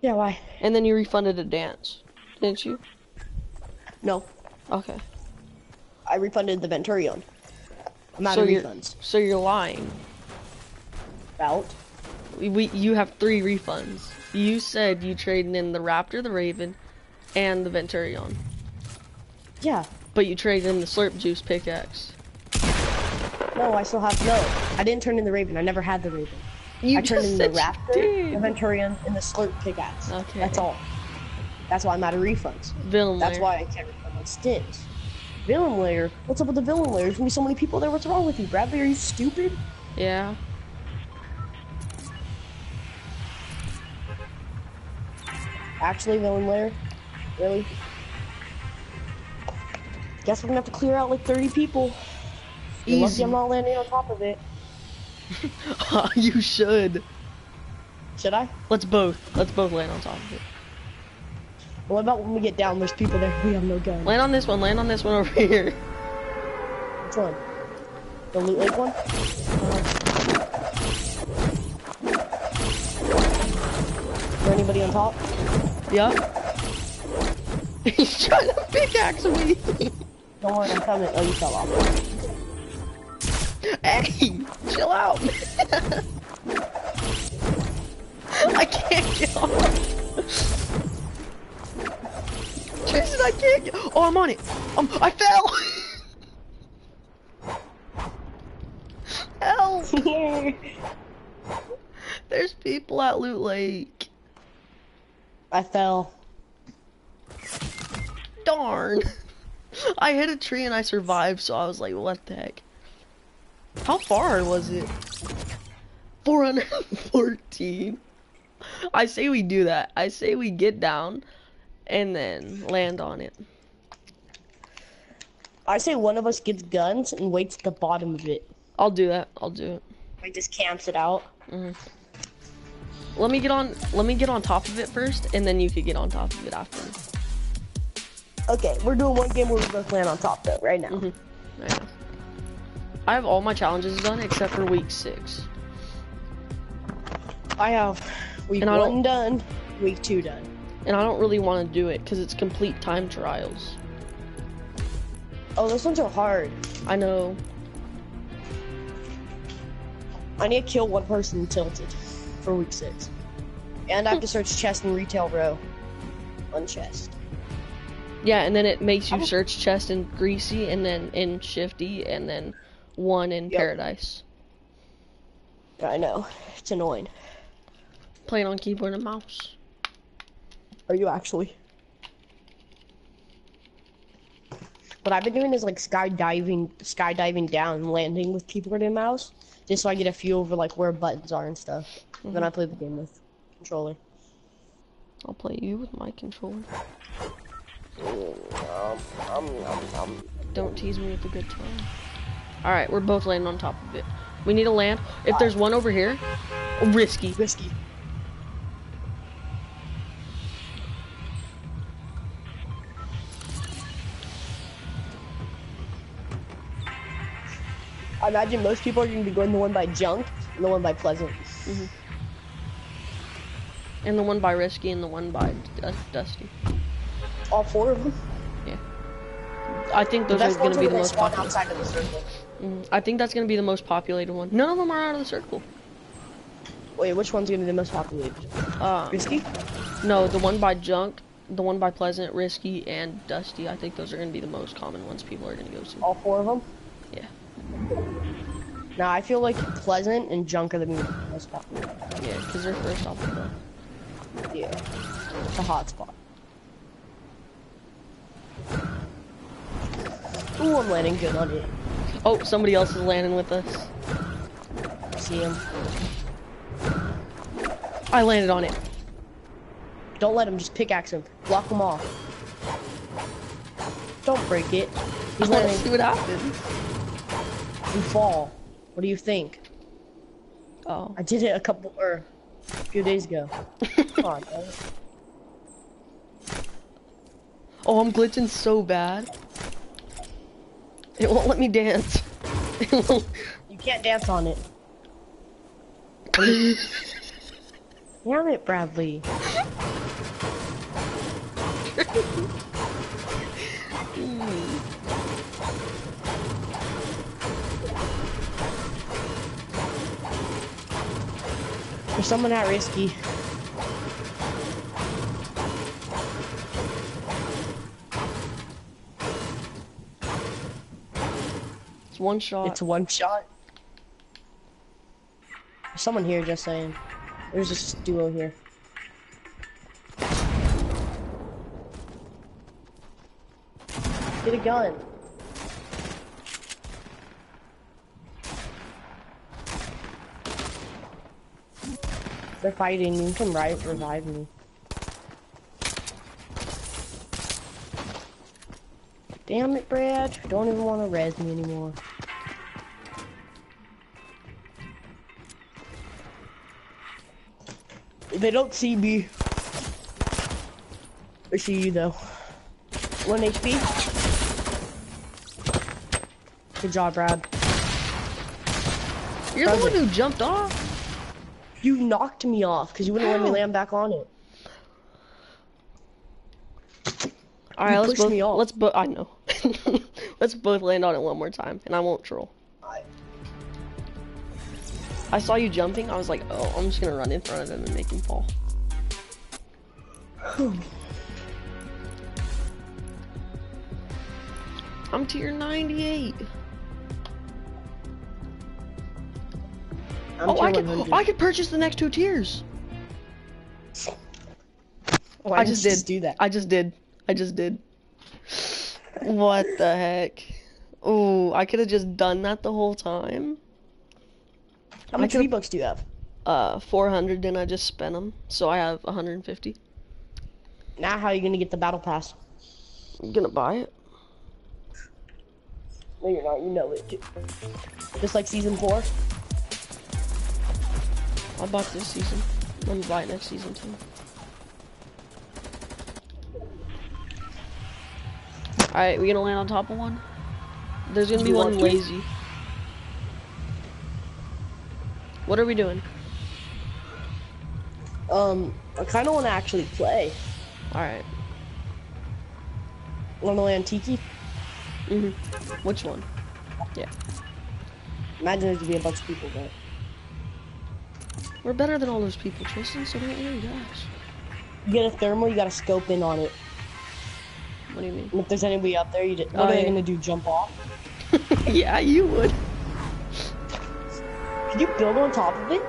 Yeah, why? And then you refunded a dance, didn't you? No. Okay. I refunded the Venturion. I'm out So of you're refunds. so you're lying. About. we, we you have three refunds. You said you traded in the Raptor, the Raven, and the Venturion, Yeah. But you traded in the Slurp Juice pickaxe. No, I still have no. I didn't turn in the Raven. I never had the Raven. You I turned in the Raptor, did. the Venturion, and the Slurp pickaxe. Okay. That's all. That's why I'm out of refunds. Villain That's lair. why I can't refund my stints. Villain lair? What's up with the villain lair? There's gonna be so many people there. What's wrong with you, Bradley? Are you stupid? Yeah. Actually, villain layer? Really? Guess we're gonna have to clear out like 30 people. You're lucky Easy. I'm not landing on top of it. [laughs] Uh, you should. Should I? Let's both. Let's both land on top of it. What about when we get down? There's people there. We have no gun. Land on this one. Land on this one over here. Which one? The loot lake one? Is there anybody on top? Yep. [laughs] He's trying to pickaxe me. [laughs] Don't worry, I'm coming. Oh, you fell off. hey, chill out. I can't get off. Jason, I can't get. Oh, I'm on it. Um, I fell. Help! [laughs] There's people at Loot Lake. I fell. Darn. I hit a tree and I survived, so I was like, what the heck? How far was it? 414. I say we do that. I say we get down and then land on it. I say one of us gets guns and waits at the bottom of it. I'll do that. I'll do it. Like just camps it out. Mm-hmm. Let me get on let me get on top of it first and then you could get on top of it after. Okay, we're doing one game where we both land on top though, right now. Mhm. Right now. I have all my challenges done except for week 6. I have week And one done, week two done. And I don't really want to do it cuz it's complete time trials. Oh, those ones are hard. I know. I need to kill one person tilted for week six. And I have to search chest and retail row. On chest. Yeah, and then it makes you search chest in greasy and then in shifty and then one in Yep. paradise. I know. It's annoying. Playing on keyboard and mouse. Are you actually? What I've been doing is like skydiving, skydiving down landing with keyboard and mouse, just so I get a feel for like where buttons are and stuff. Then mm-hmm. I play the game with controller. I'll play you with my controller. Um, um, um, um. Don't tease me with a good time. Alright, we're both landing on top of it. We need a land. If there's one over here, risky. Risky. I imagine most people are going to be going the one by Junk and the one by Pleasant. And the one by risky and the one by Du- dusty. All four of them. Yeah. I think those are going to be the most popular. outside of the circle. Mhm. I think that's going to be the most populated one. None of them are out of the circle. Wait, which one's going to be the most populated? Uh, Risky? no, the one by junk, the one by pleasant, risky, and dusty. I think those are going to be the most common ones people are going to go to. All four of them? Yeah. Now I feel like Pleasant and Junk are the most popular. Yeah, because they're first off the. Yeah. The hot spot. Ooh, I'm landing good on it. Oh, somebody else is landing with us. See him. I landed on it. Don't let him, just pickaxe him. Block him off. Don't break it. He's [laughs] I landing see what happens. and fall. What do you think? Oh. I did it a couple, or a few days ago. [laughs] Come on. Oh, I'm glitching so bad. It won't let me dance. [laughs] You can't dance on it. [laughs] Damn it, Bradley. There's someone at risky. It's one shot. It's one shot. There's someone here, just saying. There's this duo here. Get a gun. They're fighting. You can right revive me. Damn it, Brad. Don't even want to res me anymore. They don't see me. They see you though. One HP. Good job, Brad. You're the one Perfect. who jumped off. You knocked me off because you wouldn't let me land back on it. All right, You let's both. me off. Let's both. I know. [laughs] let's both land on it one more time, and I won't troll. I saw you jumping. I was like, oh, I'm just gonna run in front of him and make him fall. [sighs] I'm tier 98. I'm oh, I could. 100. I could purchase the next two tiers. Why I didn't just did. do that. I just did. I just did. What the heck? Oh, I could have just done that the whole time. How much could've- V-Bucks do you have? Uh, 400, then I just spent them, so I have 150. Now how are you gonna get the battle pass? I'm gonna buy it. No, you're not. You know it. Too. Just like season four. I bought this season. I'm gonna buy it next season too. Alright, we gonna land on top of one? There's gonna be one to? lazy. What are we doing? Um, I kind of want to actually play. Alright. Want to land Tiki? hmm Which one? Yeah. Imagine there'd be a bunch of people there. We're better than all those people, Tristan, so don't worry, guys. You get a thermal, you gotta scope in on it. What do you mean? If there's anybody up there, you just, what Oh, are they gonna do? Jump off? [laughs] yeah, you would. Could you build on top of it?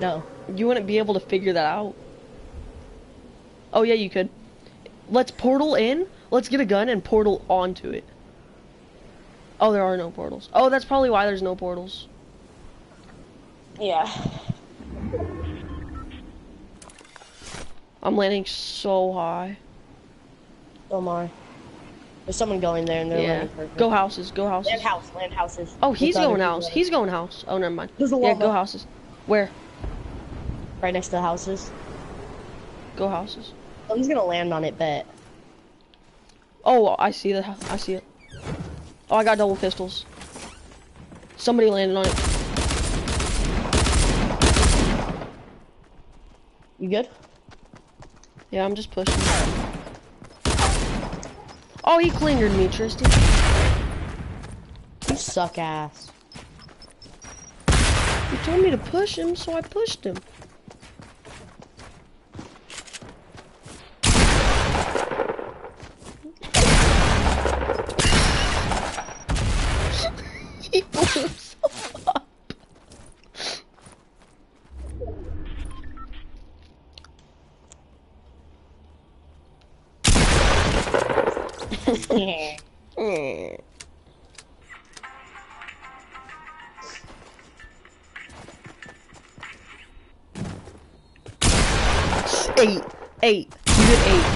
No. You wouldn't be able to figure that out. Oh yeah, you could. Let's portal in. Let's get a gun and portal onto it. Oh, there are no portals. Oh, that's probably why there's no portals. Yeah. I'm landing so high. Oh my. There's someone going there and they're yeah. perfect. Go houses. Go houses. Land house, land houses. Oh, he's going house. He's going house. Oh, never mind. There's a Yeah, go houses. Where? right next to the houses. Go houses. Oh, he's gonna land on it, bet. Oh, I see the. I see it. Oh, I got double pistols. Somebody landed on it. You good? Yeah, I'm just pushing. Oh, he clingered me, Tristan. You suck ass. You told me to push him, so I pushed him. [laughs] he blew himself Mm. Eight. Eight. You did eight.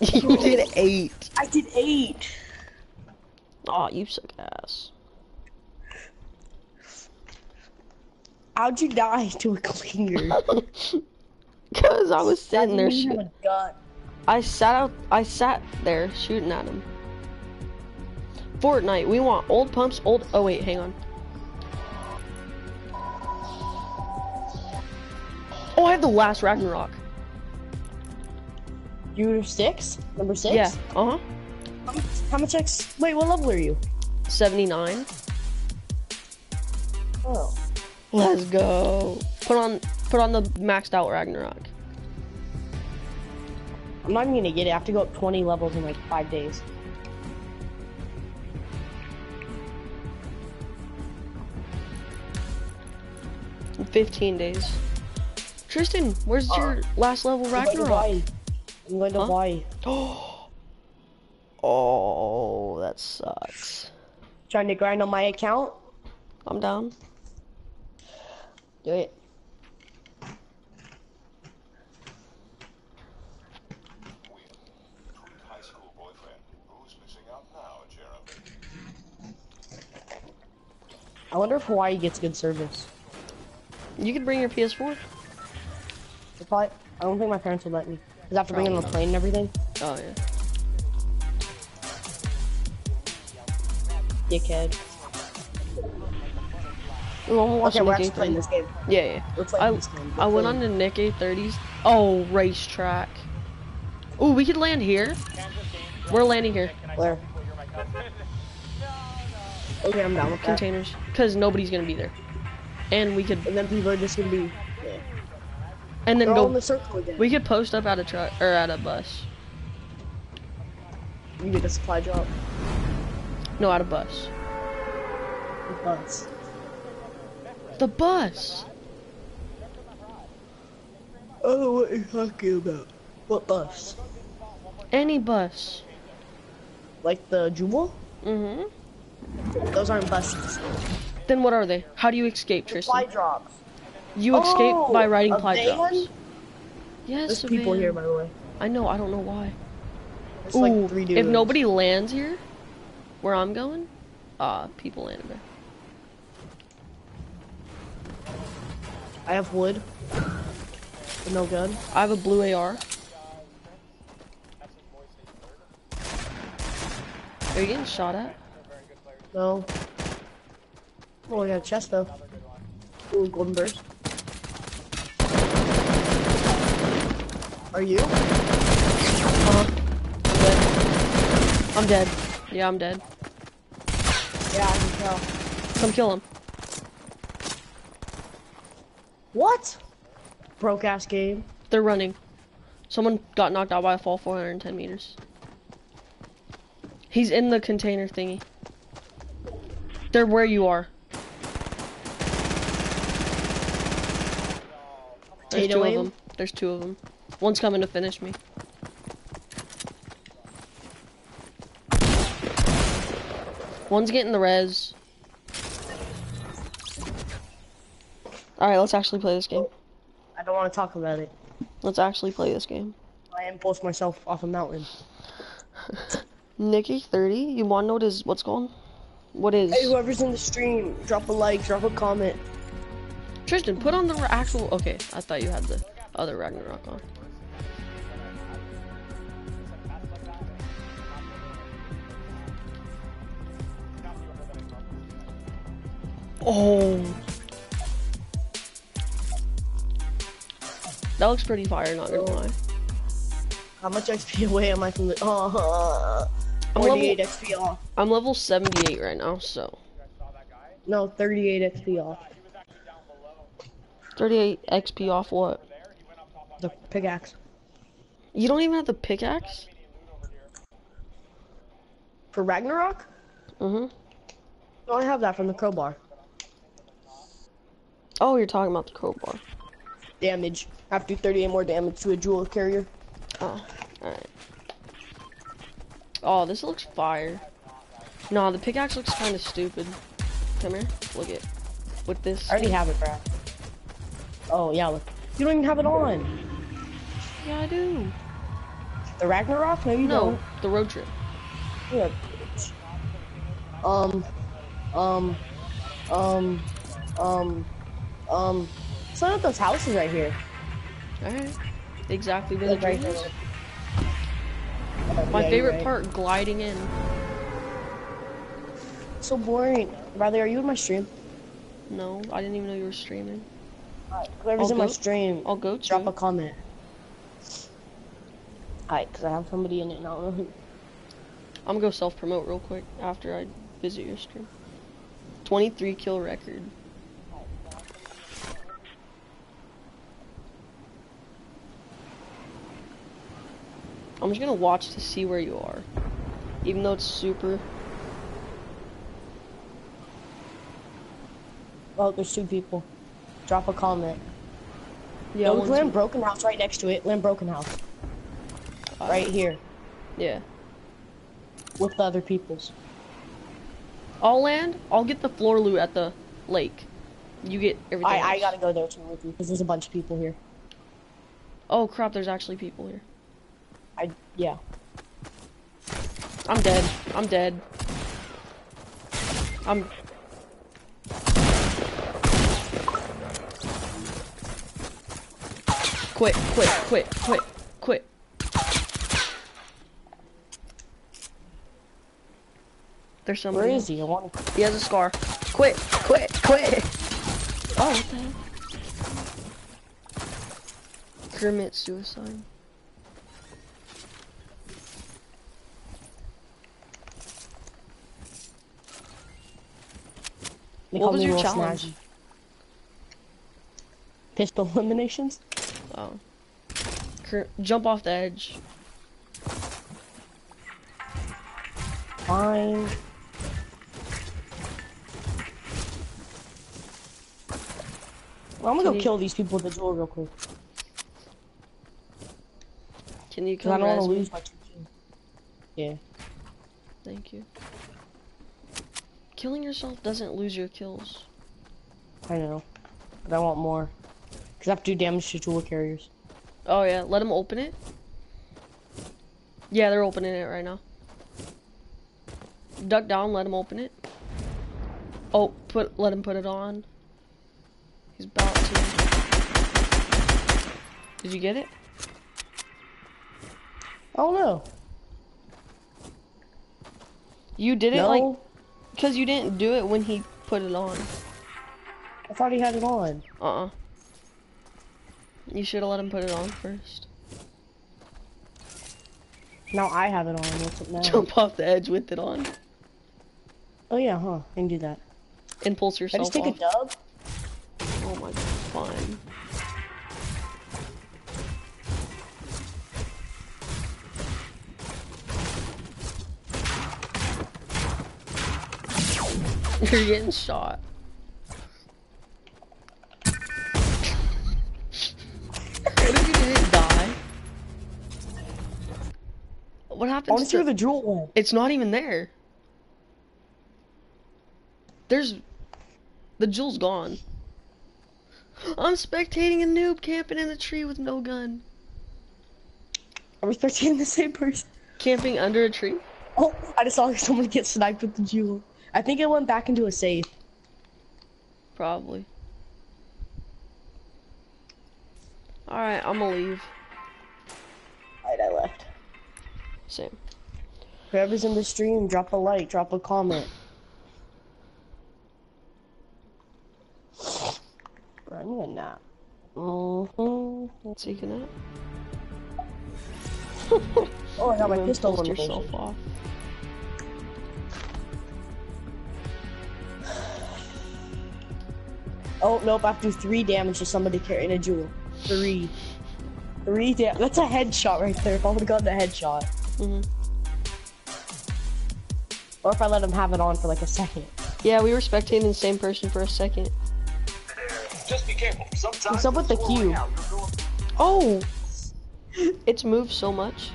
You did eight. I did eight. Aw, you suck ass. How'd you die to a clinger? [laughs] Cause I was sitting there You have a gun. I sat out. I sat there shooting at him. Fortnite. We want old pumps. Old. Oh wait, hang on. Oh, I have the last Ragnarok. You're six? Number six? Yeah. Uh huh. How much, how much X? Wait, what level are you? Seventy nine. Oh. Let's go. Put on put on the maxed out Ragnarok. I'm not even gonna get it. I have to go up 20 levels in like five days. In 15 days. Tristan, where's uh, your last level I'm going to Ragnarok? Hawaii. I'm going to Huh? Hawaii. [gasps] Oh, that sucks. Trying to grind on my account. I'm down. Do it. high school boyfriend. Who's missing out now, Jeremy? I wonder if Hawaii gets good service. You could bring your PS4. If I, I don't think my parents would let me. Cause I have to bring it on a Probably plane and everything. Oh yeah. Dickhead. Well, Okay, we're actually playing this game. Yeah, yeah. We're playing I, this game. I went on the Nick A30s. Oh, racetrack. Oh, we could land here. We're landing here. Where? Okay, I'm down with. Containers. Because nobody's going to be there. And we could, And then people are just gonna be. and then They're all in go, the circle again. we could post up at a truck, or at a bus. You get a supply drop. No, at a bus. Bus. The bus! Oh, what are you talking about? What bus? Any bus. Like the Jewel? Mm-hmm. Those aren't buses. Then what are they? How do you escape, Tristan? drops. You escape Oh, by riding ply van? drops. Yes, There's people van. here, by the way. I know, I don't know why. There's Ooh, like three dudes. if nobody lands here, where I'm going, uh, people landed there. I have wood. But no gun. I have a blue AR. Are you getting shot at? No. Oh, I got a chest though. Ooh, golden burst. Are you? Uh-huh. I'm dead. I'm dead. Yeah, I'm dead. Yeah, I can tell. Come kill him. What? Broke ass game. They're running. Someone got knocked out by a fall 410 meters. He's in the container thingy. They're where you are. There's two of them. There's two of them. One's coming to finish me. One's getting the res. Alright, let's actually play this game. I don't want to talk about it. Let's actually play this game. I impulse myself off a mountain. [laughs] Nikki 30, you wanna know what is what's going? What is Hey, whoever's in the stream, drop a like, drop a comment. Tristan, put on the actual okay, I thought you had the other Ragnarok on. Oh. That looks pretty fire, not gonna lie. How much XP away am I from the? Oh, I'm 48 XP off. I'm level 78 right now, so No, 38 XP off. 38 XP off what? The pickaxe. You don't even have the pickaxe? For Ragnarok? Mm-hmm. No, I have that from the crowbar. Oh, you're talking about the crowbar. Damage. I have to do 38 more damage to a jewel carrier. Oh, alright. Oh, this looks fire. Nah, the pickaxe looks kind of stupid. Come here, look it. With this. I already have it, bro. Oh, yeah, look. You don't even have it on. Yeah, I do. The Ragnarok? No, you No, the road trip. Yeah. Um, um, um, um, um. It's not those houses right here. Alright. Exactly where the right train is. there. My Yeah, favorite right. part, gliding in. So boring. Riley, are you in my stream? No, I didn't even know you were streaming. Right, whoever's I'll in go, my stream, I'll go drop a comment. Alright, because I have somebody in it [laughs] now. I'm gonna go self promote real quick after I visit your stream. 23 kill record. I'm just gonna watch to see where you are. Even though it's super Oh, there's two people. Drop a comment. Yeah, one's- land broken house right next to it. Land broken house. Right here. Yeah. With the other people's. I'll land. I'll get the floor loot at the lake. You get everything. I, I gotta go there too with you because there's a bunch of people here. Oh crap! There's actually people here. I yeah. I'm dead. I'm dead. I'm. Quit! Quit! Quit! Quit! Quit! There's somebody. Where is he? I want. He has a scar. Quit! Quit! Quit! Oh, what the hell? Commit suicide. They What was your challenge? Snazzy. Pistol [laughs] eliminations. Oh. Cur- jump off the edge. Fine. Well, I'm gonna Can go you- kill these people with the jewel real quick. Can you kill I don't want to me? lose my two kills. Yeah. Thank you. Killing yourself doesn't lose your kills. I know. But I want more. Cause I have to do damage to jewel carriers. Oh yeah, let them open it. Yeah, they're opening it right now. Duck down, let him open it. Oh, put let him put it on. He's about to. Did you get it? Oh no. You did it No. like because you didn't do it when he put it on. I thought he had it on. Uh uh You should have let him put it on first. Now I have it on. What's it now? Jump off the edge with it on. Oh yeah, huh? I can do that. Impulse I yourself just take off. a dub. Oh my god, fine. [laughs] You're getting shot. What I happens want to see the jewel went. it's not even there. There's the jewel's gone. I'm spectating a noob camping in the tree with no gun. Are we spectating the same person? Camping under a tree? Oh, I just saw someone get sniped with the jewel. I think it went back into a safe. Probably. Alright, I'm gonna leave. Alright, I left. Same. Whoever's in the stream, drop a like, drop a comment. Bro, I need a nap. Mm-hmm. Taking it. [laughs] Oh, I got my pistol elimination. yourself off. [sighs] Oh, nope, I have to do three damage to somebody carrying a jewel. Three. Three damage. That's a headshot right there. If [laughs] I would've gotten a headshot. Mhm. Or if I let him have it on for like a second. Yeah, we were spectating the same person for a second. Just be careful. Sometimes What's up with the it's cube? out. You're going- Oh! It's moved so much.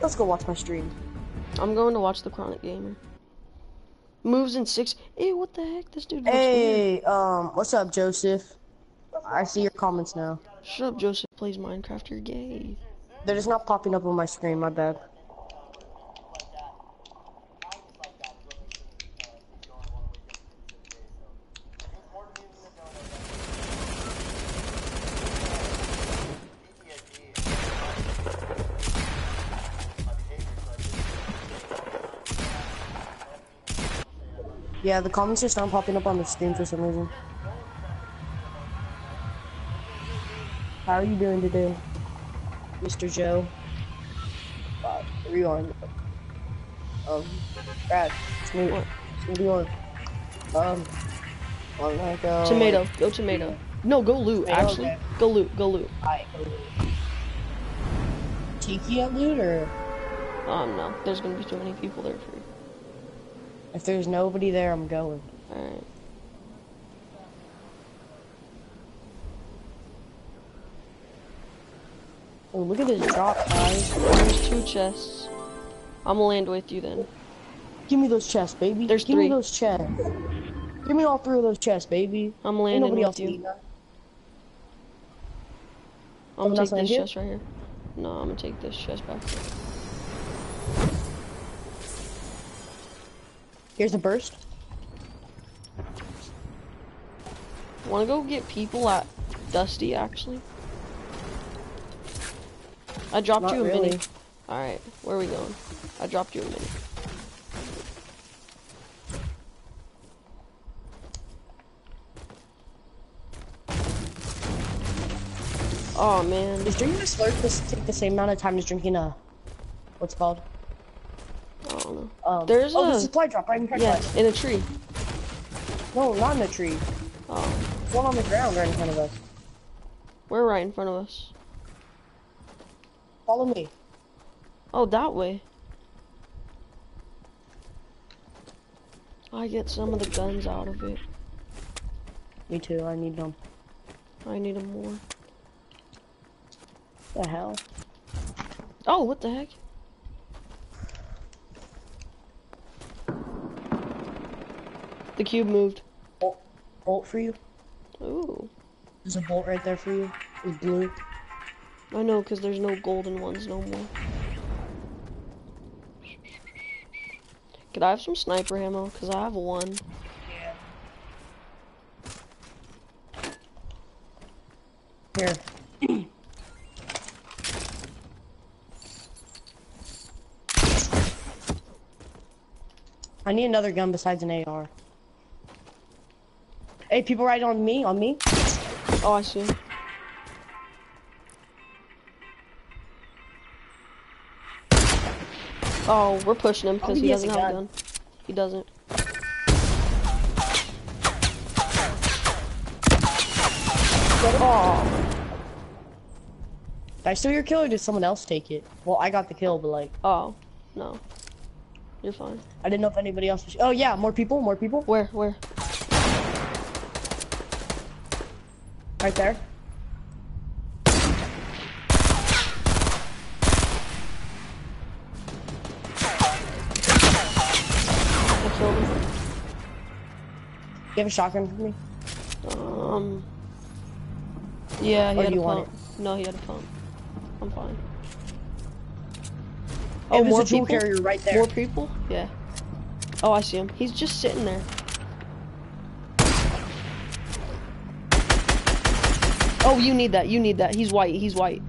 Let's go watch my stream. I'm going to watch the Chronic Gamer. Moves in six. Ew, what the heck? This dude looks weird. Hey, um, what's up, Joseph? I see your comments now. Shut up, Joseph plays Minecraft. You're gay. They're just not popping up on my screen, my bad. Yeah, the comments just aren't popping up on the screen for some reason. How are you doing today, Mr. Joe? Uh, on. Um, Brad, it's me. It's be on. Um, on like, uh, Tomato. Go tomato. No, go loot. Wait, actually, okay. go loot. Go loot. Alright, go loot. Tiki at loot, or Um, no, there's gonna be too many people there for you. if there's nobody there, I'm going. All right. Oh, look at this drop, guys. There's two chests. I'm gonna land with you then. Give me those chests, baby. There's Give three. me those chests. Give me all three of those chests, baby. I'm Ain't landing nobody with else you. I'm gonna take this chest right here. No, I'm gonna take this chest back. Here's a burst. Wanna go get people at Dusty actually? I dropped Not you a really. mini. Alright, where are we going? I dropped you a mini. Oh man. Is drinking a slurp this take the same amount of time as drinking a what's it called? I don't know. Um, There's oh, a- the supply drop right in of us. in a tree. No, not in a tree. Oh, One on the ground right in front of us. we're right in front of us. Follow me. Oh, that way. I get some of the guns out of it. Me too. I need them. I need them more. The hell? Oh, what the heck? The cube moved. Bolt, bolt for you. Ooh. There's a bolt right there for you. It's blue. I know, because there's no golden ones no more. Could I have some sniper ammo? Because I have one. Here. [clears throat] I need another gun besides an AR. Hey, people right on me, on me. Oh, I see. Oh, we're pushing him Oh, because he he doesn't have a gun. gun. He doesn't. Oh, Did I steal your kill or did someone else take it? Well, I got the kill, but like, oh, no. You're fine. I didn't know if anybody else was. Oh yeah, more people, more people. Where, where? Right there. You have a shotgun for me? Um. Yeah, he Or had a you want pump. No, he had a pump. I'm fine. Oh, more people? carrier right there. More people? Yeah. Oh, I see him. He's just sitting there. Oh, you need that. You need that. He's white. He's white.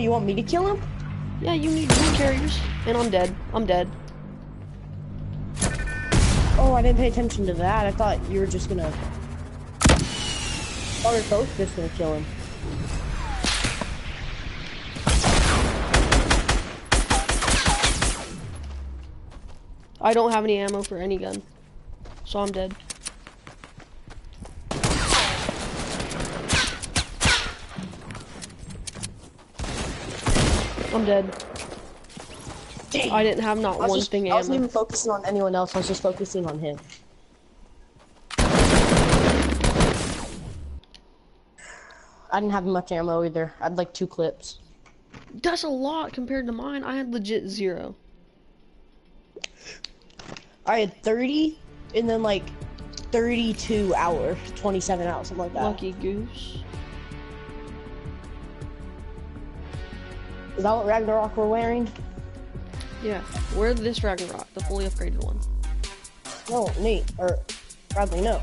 You want me to kill him? Yeah, you need blue carriers. And I'm dead. I'm dead. Oh, I didn't pay attention to that. I thought you were just gonna. I thought we both just gonna kill him. I don't have any ammo for any gun. So I'm dead. I'm dead. Dang. I didn't have not one just- thing I wasn't ammo. even focusing on anyone else. I was just focusing on him. I didn't have much ammo either. I had like two clips. That's a lot compared to mine. I had legit zero. I had 30, and then like 32 hour, 27 hours, something like that. Lucky goose. Is that what Ragnarok we're wearing? Yeah. Wear this Ragnarok, the fully upgraded one. Oh, no, Nate or Bradley. No,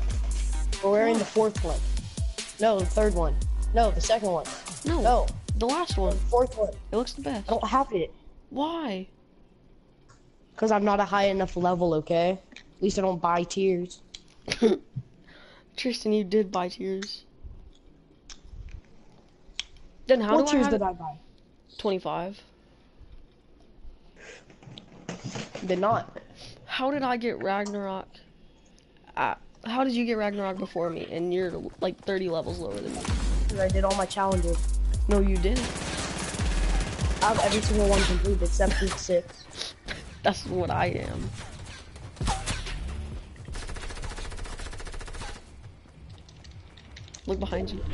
we're wearing the fourth one. No, the third one. No, the second one. No. No, The last the one. fourth one. It looks the best. I don't have it Why? because I'm not a high enough level. Okay, at least I don't buy tears. [laughs] Tristan, you did buy tears. Then how what do I tiers have did I buy? 25? Did not. How did I get Ragnarok? Uh, how did you get Ragnarok before me? And you're like 30 levels lower than me. 'Cause I did all my challenges. No, you didn't. I have every single one completed except for six. That's what I am. Look behind you.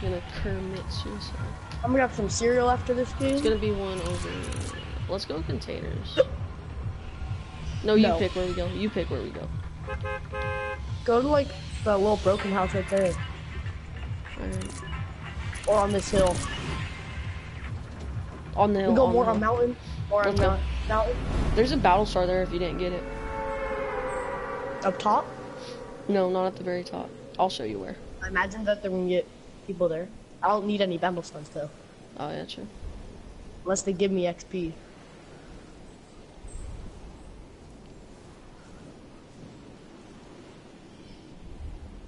gonna commit suicide. I'm gonna have some cereal after this game. It's gonna be one over. Let's go containers. No, you No. pick where we go. You pick where we go. Go to like the little broken house right there, Alright. or on this hill. On the hill. We go on more on mountain, or on go. mountain There's a battle star there if you didn't get it. up top. No, not at the very top. I'll show you where. I imagine that they're gonna get people there. I don't need any battle stars though, Oh yeah, true. unless they give me XP.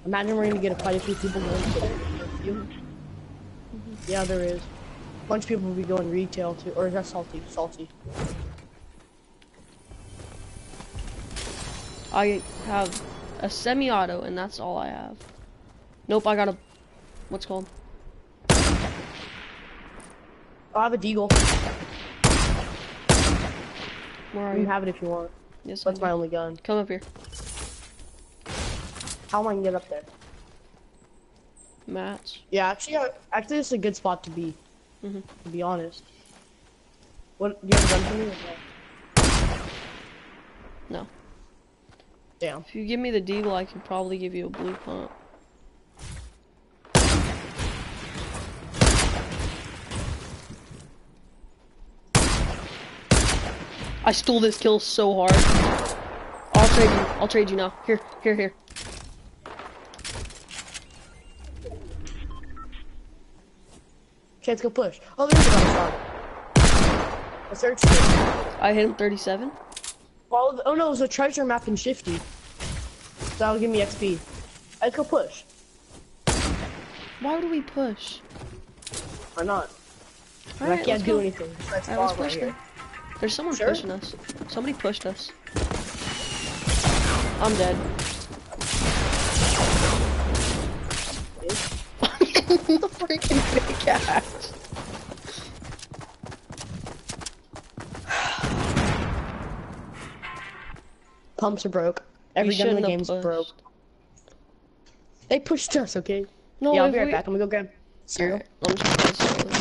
Imagine we're gonna get quite a few people going to. Yeah, there is. A bunch of people will be going retail too, or is that salty? Salty. I have a semi-auto, and that's all I have. Nope, I got a. What's called? I have a deagle. Where are You you? can have it if you want. Yes, That's my only gun. Come up here, How am I gonna get up there? match. Yeah, actually, actually, it's a good spot to be. Mhm. To be honest. What do you have a gun for me? or no? No. Damn. If you give me the deagle, I can probably give you a blue pump. I stole this kill so hard. I'll trade you. I'll trade you now. Here, here, here. Okay, let's go push. Oh, there's a gun spot. I searched it. I hit him 37. Oh, oh no, it was a treasure map in Shifty. That'll give me XP. Let's go push. Why would we push? Why not? I can't do go. anything. Let's right push then. There's someone Sure. pushing us. Somebody pushed us. I'm dead. [laughs] the freaking big ass. Pumps are broke. Every gun in the game's pushed. broke. They pushed us, okay? No, yeah, I'll be right we- back. I'm gonna go grab cereal. Alright,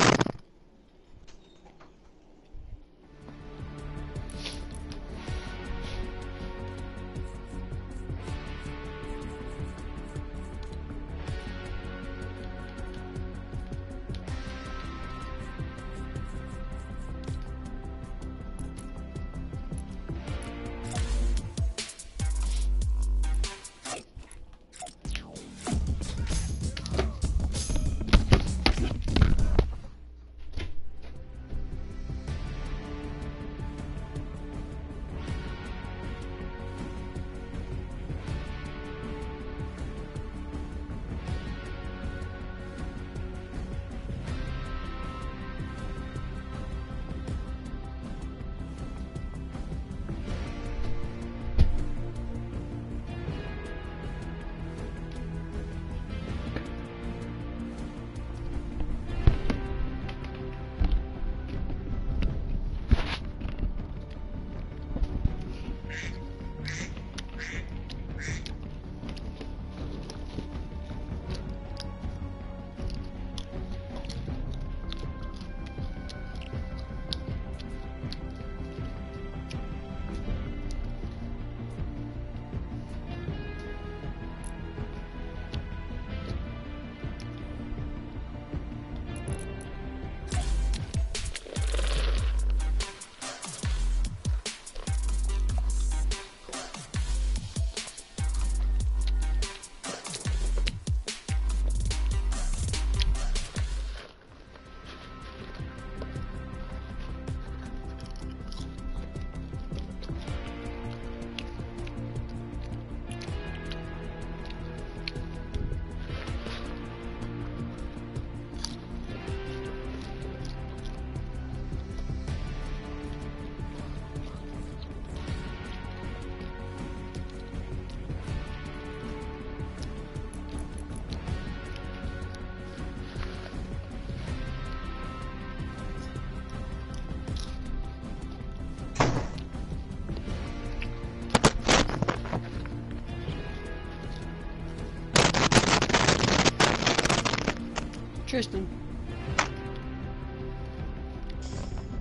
Tristan.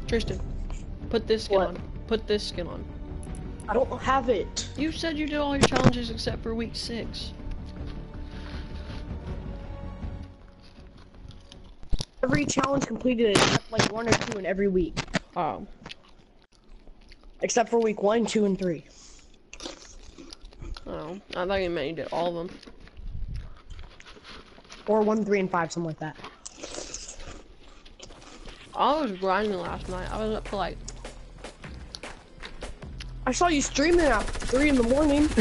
Tristan, put this skin What? on. Put this skin on. I don't have it. You said you did all your challenges except for week six. Every challenge completed except like one or two in every week. Oh. Except for week one, two, and three. Oh. I thought you meant you did all of them. Or one, three, and five, something like that. I was grinding last night. I was up to like I saw you streaming at three in the morning. [laughs]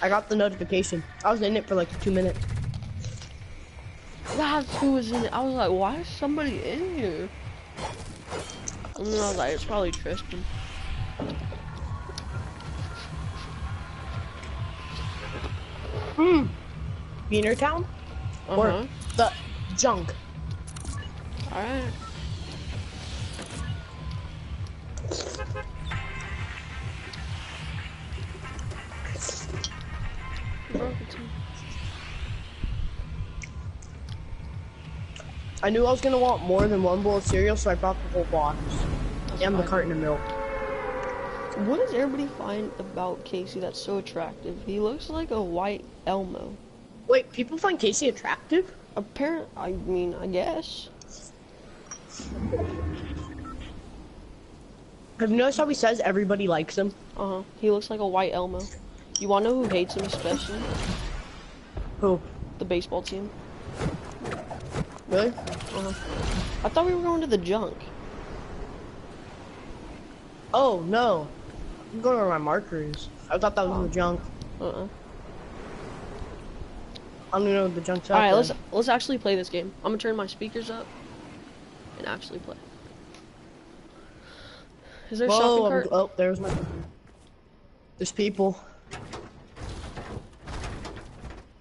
I got the notification. I was in it for like two minutes. That's who was in it. I was like, why is somebody in here? And then I was like, it's probably Tristan. Hmm. Beaner Town? Uh Or the junk? Alright. I knew I was gonna want more than one bowl of cereal, so I bought the whole box. and the carton of milk. What does everybody find about Casey that's so attractive? He looks like a white Elmo. Wait, people find Casey attractive? Apparent, I mean, I guess. Have you noticed how he says everybody likes him? Uh huh. He looks like a white Elmo. You wanna know who hates him especially? Who? The baseball team. Really? Uh huh. I thought we were going to the junk. Oh no. I'm going where my marker is. I thought that was the junk. Uh uh. I don't even know what the junk's All right, let's let's actually play this game. I'm gonna turn my speakers up and actually play. Is there a shopping Whoa, I'm, cart? oh, there's my. There's people.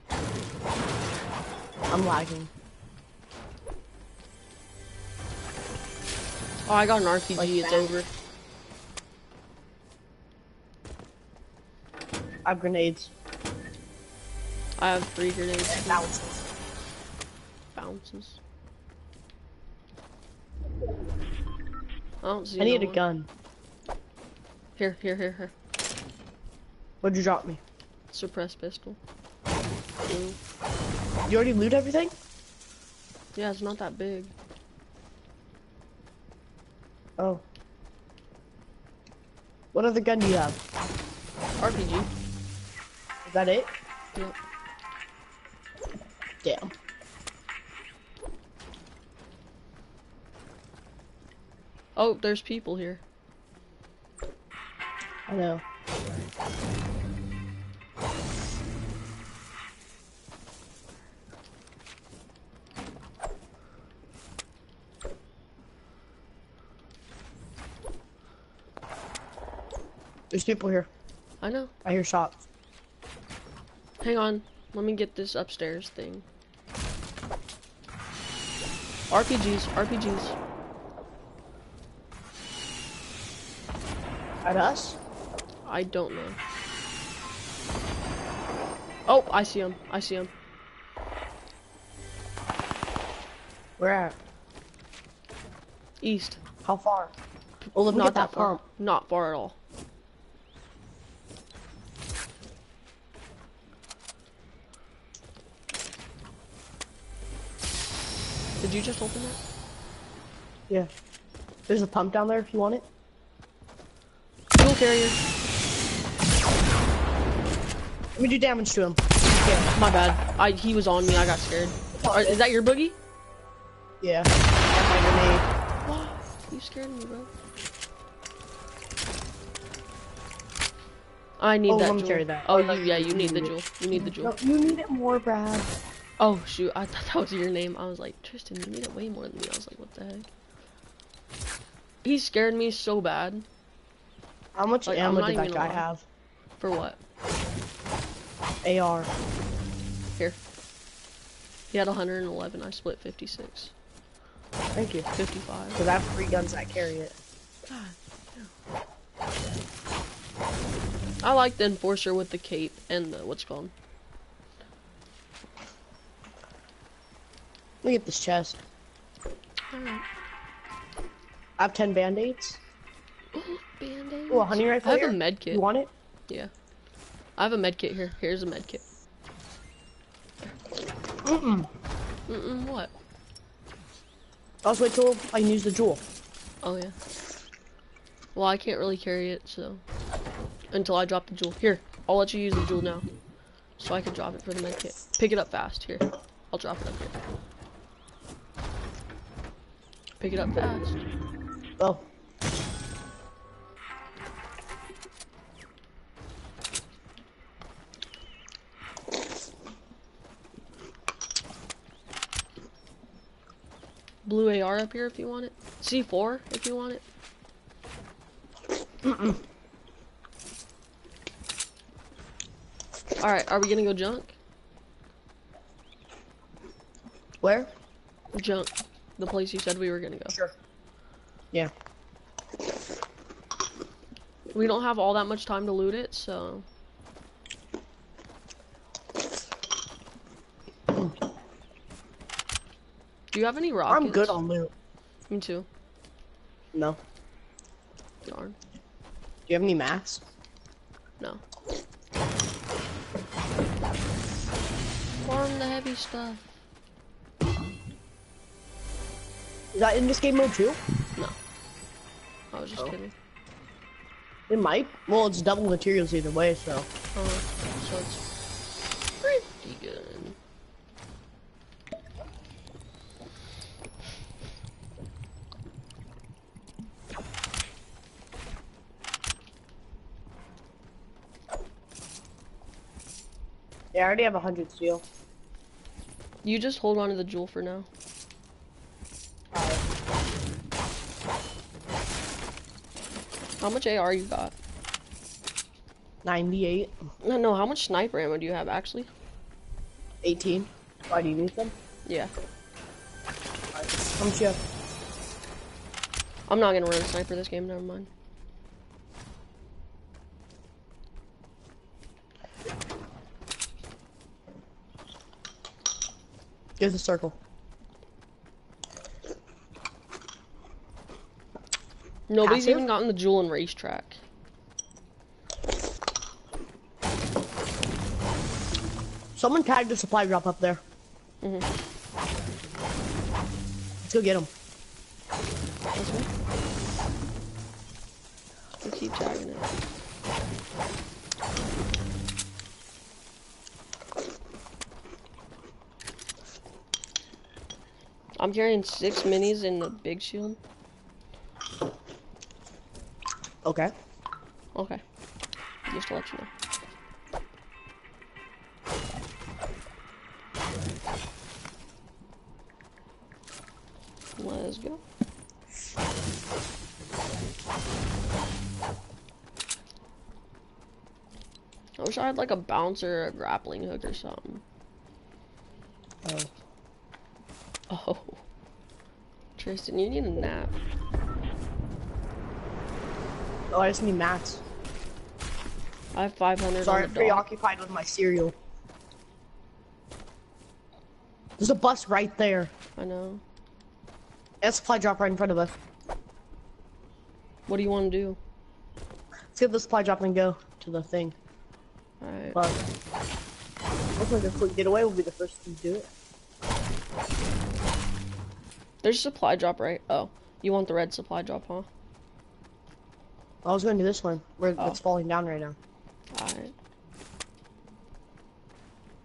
I'm lagging. Oh, I got an RPG. Like it's over. I have grenades. I have three grenades. Bounces. Bounces. I don't see. I need no a one. gun. Here, here, here, here. What'd you drop me? Suppressed pistol. Blue. You already loot everything? Yeah, it's not that big. Oh. What other gun do you have? RPG. Is that it? Yep. Damn. Oh, there's people here. I know. There's people here. I know. I hear shots. Hang on. Let me get this upstairs thing. RPGs, RPGs. At us? I don't know. Oh, I see him. I see him. Where at? East. How far? Let me Not that that far. pump. Not far at all. You just open that? Yeah. There's a pump down there if you want it. Fuel carrier. Let me do damage to him. My bad. I he was on me. I got scared. Are- is that your boogie? Yeah. I have my grenade. You scared me, bro. I need Oh, that let me jewel. carry that. Oh, you, yeah, you you need the jewel. You need the jewel. No, you need it more, Brad. Oh shoot, I thought that was your name. I was like, Tristan, you need it way more than me. I was like, what the heck? He scared me so bad. How much Like, ammo did that guy have? For what? AR. Here. He had 111. I split 56. Thank you. 55. Because I have three guns that carry it. God. I like the enforcer with the cape and the what's it called. Let me get this chest. Alright. I have 10 band-aids. [gasps] Band-aids? Oh, a honey rifle I have here. a med kit. You want it? Yeah. I have a med kit here. Here's a med kit. Mm-mm. Mm-mm, what? I'll just wait till I can use the jewel. Oh, yeah. Well, I can't really carry it, so... Until I drop the jewel. Here, I'll let you use the jewel now. So I can drop it for the med kit. Pick it up fast. Here. I'll drop it up here. Pick it up fast. Oh. Blue AR up here if you want it. C4 if you want it. Alright, are we gonna go junk? Where? Junk. The place you said we were gonna go. Sure. Yeah. We don't have all that much time to loot it, so. Do you have any rockets? I'm good on loot. Me too. No. Darn. Do you have any mats? No. Farm the heavy stuff. Is that in this game mode too? No. I was just Oh. kidding. It might. Well, it's double materials either way, so. Oh, so it's pretty good. Yeah, I already have a hundred steel. You just hold on to the jewel for now. How much AR you got? 98, No, no. How much sniper ammo do you have actually? 18. Why do you need them? Yeah, you have? I'm not gonna run a sniper this game. Never mind. Give the circle. Nobody's Passive? even gotten the jewel and racetrack. Someone tagged a supply drop up there. Mhm. Let's go get him. We keep tagging it. I'm carrying six minis in the big shield. Okay. Okay. Just to let you know. Let's go. I wish I had like a bouncer or a grappling hook or something. Oh. Oh. Tristan, you need a nap. Oh, I just need mats. I have 500 Sorry, I'm preoccupied with my cereal. There's a bus right there. I know. And a supply drop right in front of us. What do you want to do? Let's get the supply drop and go to the thing. Alright. But looks like a quick getaway will be the first to do it. There's a supply drop, right? Oh, you want the red supply drop, huh? I was going to this one where Oh. it's falling down right now. Alright.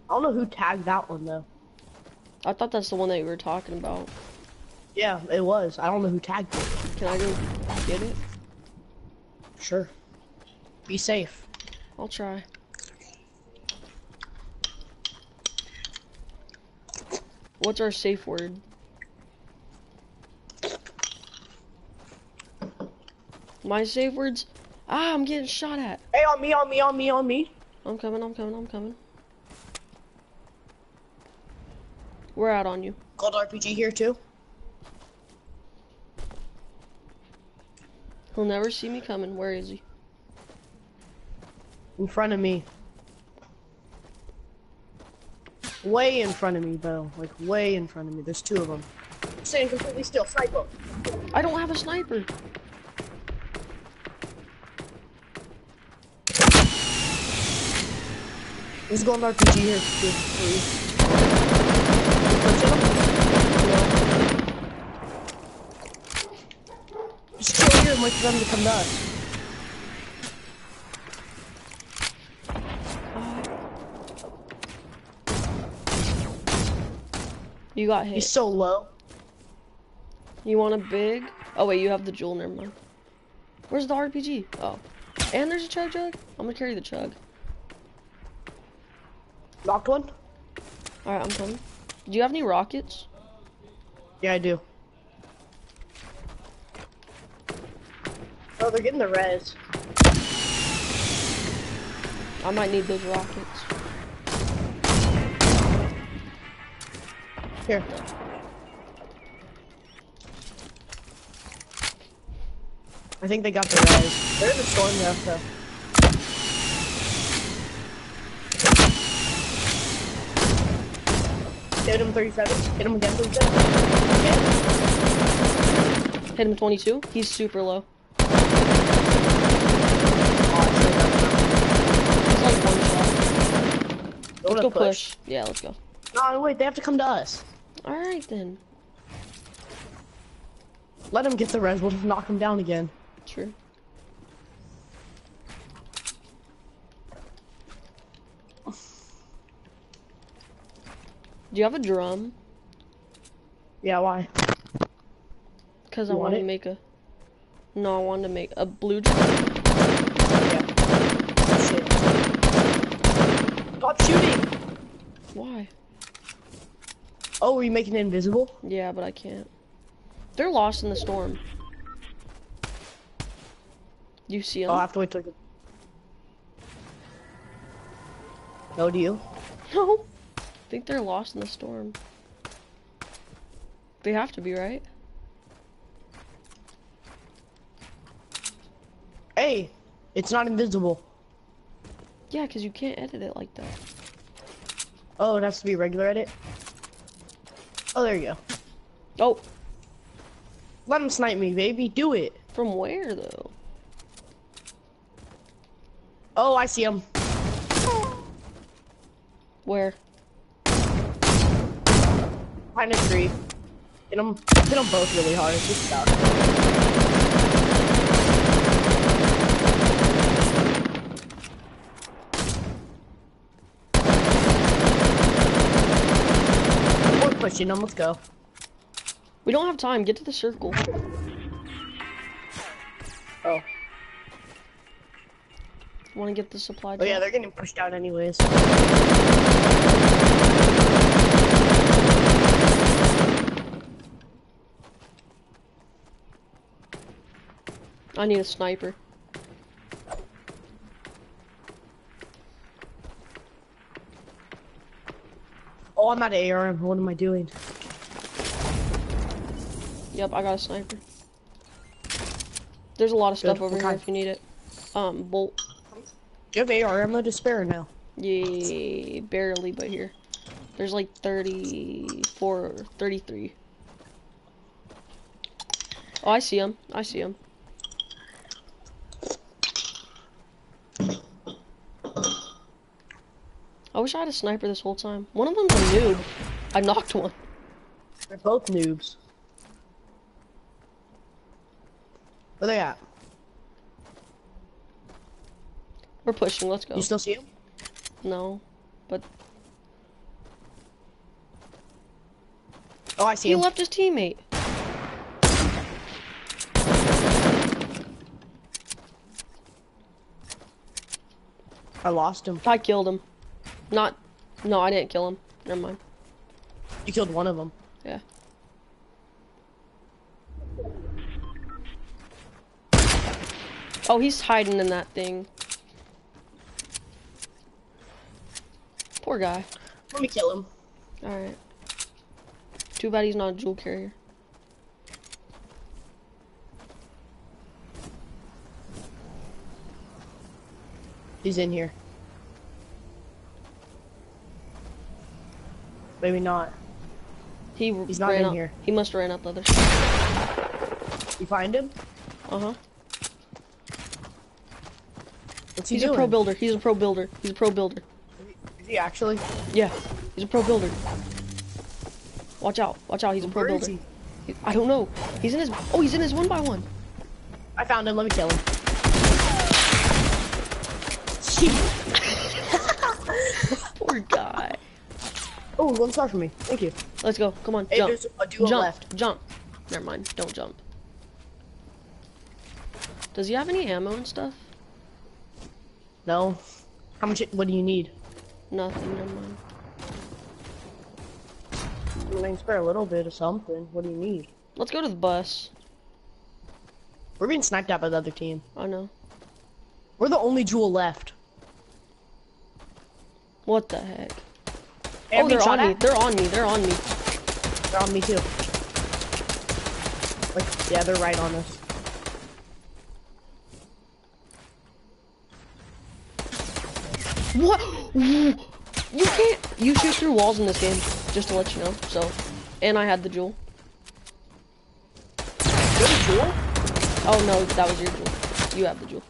I don't know who tagged that one though. I thought that's the one that you were talking about. Yeah, it was. I don't know who tagged it. Can I go get it? Sure. Be safe. I'll try. What's our safe word? My safe words? Ah, I'm getting shot at. Hey, on me, on me, on me, on me. I'm coming, I'm coming, I'm coming. We're out on you. Gold RPG here too. He'll never see me coming. Where is he? In front of me. Way in front of me, though. Like, way in front of me. There's two of them. Staying completely still. Sniper. I don't have a sniper. He's going RPG here. Two, three. Pushing him? No. Just chill here and wait for them to come us. You got him. He's so low. You want a big? Oh wait, you have the jewel. Never mind. Where's the RPG? Oh, and there's a chug jug. I'm gonna carry the chug. Knocked one? All right, I'm coming. Do you have any rockets? Yeah, I do. Oh, they're getting the res. I might need those rockets. Here. I think they got the res. They're in the storm though, Hit him 37. Hit him again 37. Again. Hit him 22. He's super low. He's like one shot. Let's go push. Yeah, let's go. No, wait, they have to come to us. All right then. Let him get the res, we'll just knock him down again. Sure. Do you have a drum? Yeah, why? Cause I want want to make a. No, I wanted to make a blue drum. Yeah. Shit. Stop shooting! Why? Oh, are you making it invisible? Yeah, but I can't. They're lost in the storm. You see them? Oh, I have to wait till. No, do you? [laughs] No. I think they're lost in the storm. They have to be, right? Hey, it's not invisible. Yeah, because you can't edit it like that. Oh, it has to be regular edit. Oh, there you go. Oh, Let him snipe me, baby. Do it. from where though? Oh, I see him. Where? Behind a tree. Hit him. Hit them both really hard. Just about. We're pushing them. Let's go. We don't have time. Get to the circle. Oh. Want to get the supply Oh yeah, they're getting pushed out anyways. I need a sniper. Oh, I'm out of ARM. What am I doing? Yep, I got a sniper. There's a lot of stuff Good, over what here if you need it. Um, bolt. You have AR ammo to spare now? Yay, barely, but here. There's like 34, 33. Oh, I see him. I see him. I wish I had a sniper this whole time. One of them's a noob. I knocked one. They're both noobs. Where they at? We're pushing. Let's go. You still see him? No, but Oh, I see he him. left his teammate. I lost him. I killed him. Not. No, I didn't kill him. Never mind. You killed one of them. Yeah. Oh, he's hiding in that thing. Poor guy. Let me kill him. Alright. Too bad he's not a jewel carrier. He's in here. Maybe not. He He's not in out- here. He must have ran out the other side. You find him? Uh huh. What's he He's doing? a pro builder. He's a pro builder. He's a pro builder. Is he actually? Yeah, he's a pro builder. Watch out! Watch out! He's a pro Where is builder. he? He- I don't know. He's in his. Oh, he's in his one by one. I found him. Let me kill him. [laughs] Poor guy. Oh, one star for me. Thank you. Let's go. Come on, Hey, jump. jump. left. Jump. Never mind. Don't jump. Does he have any ammo and stuff? No. How much? What do you need? Nothing. Never mind. I mean, spare a little bit of something. What do you need? Let's go to the bus. We're being sniped at by the other team. I know. We're the only jewel left. What the heck? Oh, they're on me. They're on me. They're on me. They're on me too. Like, yeah, they're right on us. What? You can't. You shoot through walls in this game, just to let you know. So, and I had the jewel. You have a jewel? Oh no, that was your jewel. You have the jewel.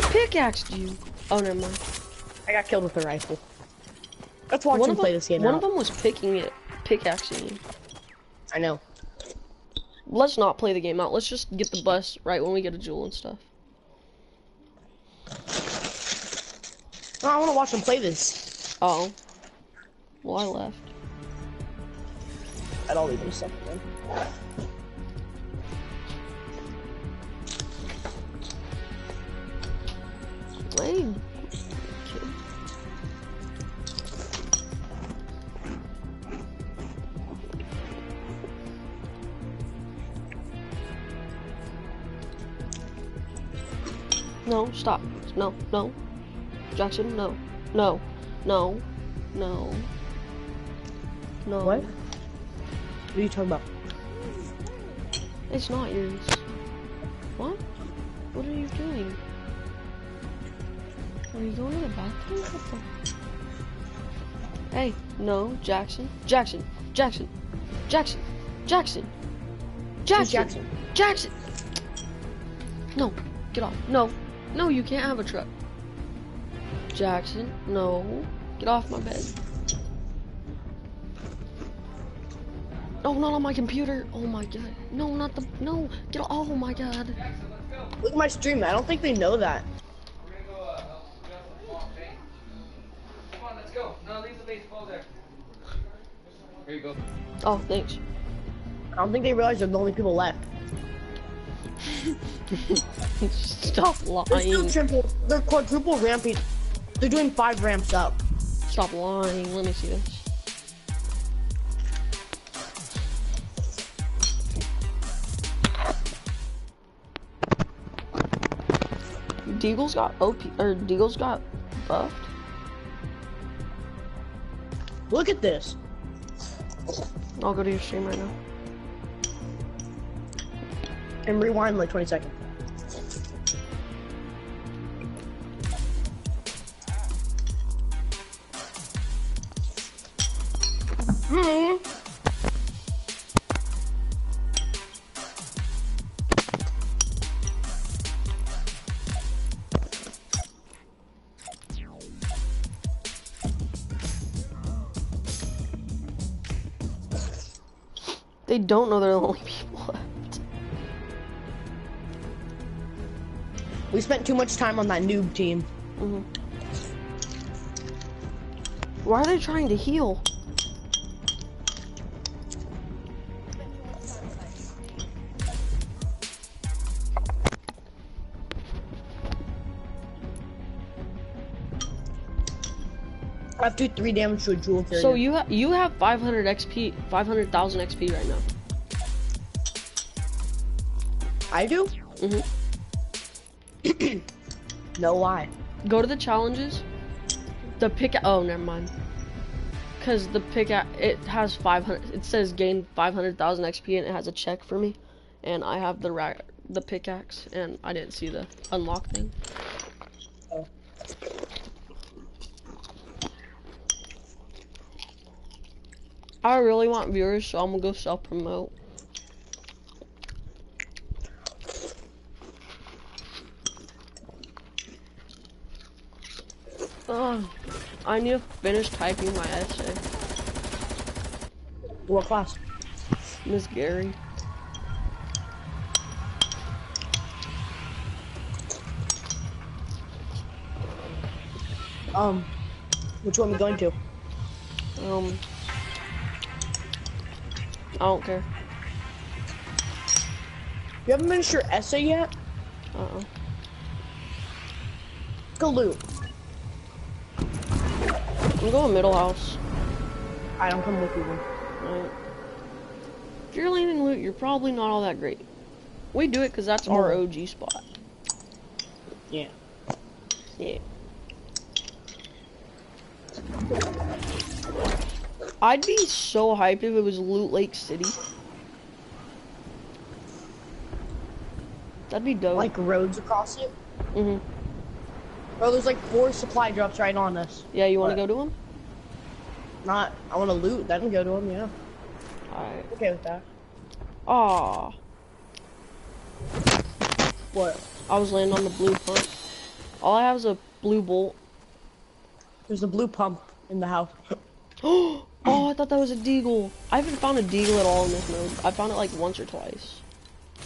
He pickaxed you. Oh, never mind. I got killed with a rifle. Let's watch One him of play them, this game one out. of them was picking it, pickaxing you. I know. Let's not play the game out. Let's just get the bus right when we get a jewel and stuff. No, I want to watch him play this. Oh. Well, I left. I'd all leave in a No, stop. No, no. Jackson, no. No. No. No. No. What? What are you talking about? It's not yours. What? What are you doing? Are you going to the bathroom? What the? Hey, no, Jackson. Jackson. Jackson. Jackson. Jackson. Jackson. Jackson? Jackson. No, get off. No. No, you can't have a truck. Jackson, no. Get off my bed. No, not on my computer. Oh my god. No, not the. No. Get off. Oh my god. Look at my stream. I don't think they know that. We're gonna go, uh, help you out some small paint. Come on, let's go. No, leave the baseball there. Here you go. Oh, thanks. I don't think they realize they're the only people left. [laughs] Stop They're still lying. triple. They're quadruple ramping. They're doing five ramps up. Stop lying. Let me see this. Deagle's got OP or Deagle's got buffed. Look at this. I'll go to your stream right now. And rewind like 20 seconds. Hmm. They don't know they're the [laughs] only people left. We spent too much time on that noob team. Mhm. Why are they trying to heal? I have to do three damage to a jewel carrier. So you ha you have 500 XP, 500,000 XP right now. I do? Mhm. [clears throat] No lie. Go to the challenges. The pick. Oh, never mind. Cause the pick it has 500. It says gain 500,000 XP and it has a check for me, and I have the ra the pickaxe and I didn't see the unlock thing. Oh. I really want viewers, so I'm gonna go self promote. Ugh, I need to finish typing my essay. What class? Miss Gary. Um, which one are we going to? Um, I don't care. You haven't finished your essay yet? Uh-uh. Go loot. I'm going middle house. I don't come with you then. Right. If you're landing loot, you're probably not all that great. We do it because that's our OG spot. Yeah. Yeah. I'd be so hyped if it was Loot Lake City. That'd be dope. Like roads across it. hmm Bro, there's like four supply drops right on us. Yeah, you want to go to them? Not, I want to loot, then go to them, yeah. Alright. Okay with that. Aw. What? I was landing on the blue pump. All I have is a blue bolt. There's a blue pump in the house. [gasps] [gasps] [gasps] oh, I thought that was a deagle. I haven't found a deagle at all in this mode. I found it like once or twice.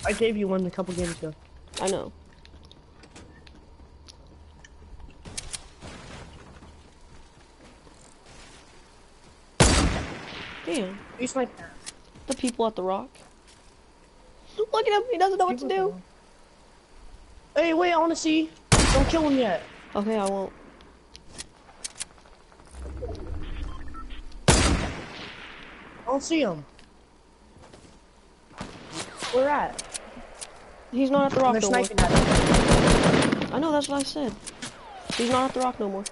I gave you one a couple games ago. I know. Damn, sniped that. the people at the rock. Look at him, he doesn't know what to do. Hey, wait, I want to see. Don't kill him yet. Okay, I won't. Don't see him. Where at? He's not at the rock They're no more. sniping at him. I know, that's what I said. He's not at the rock no more.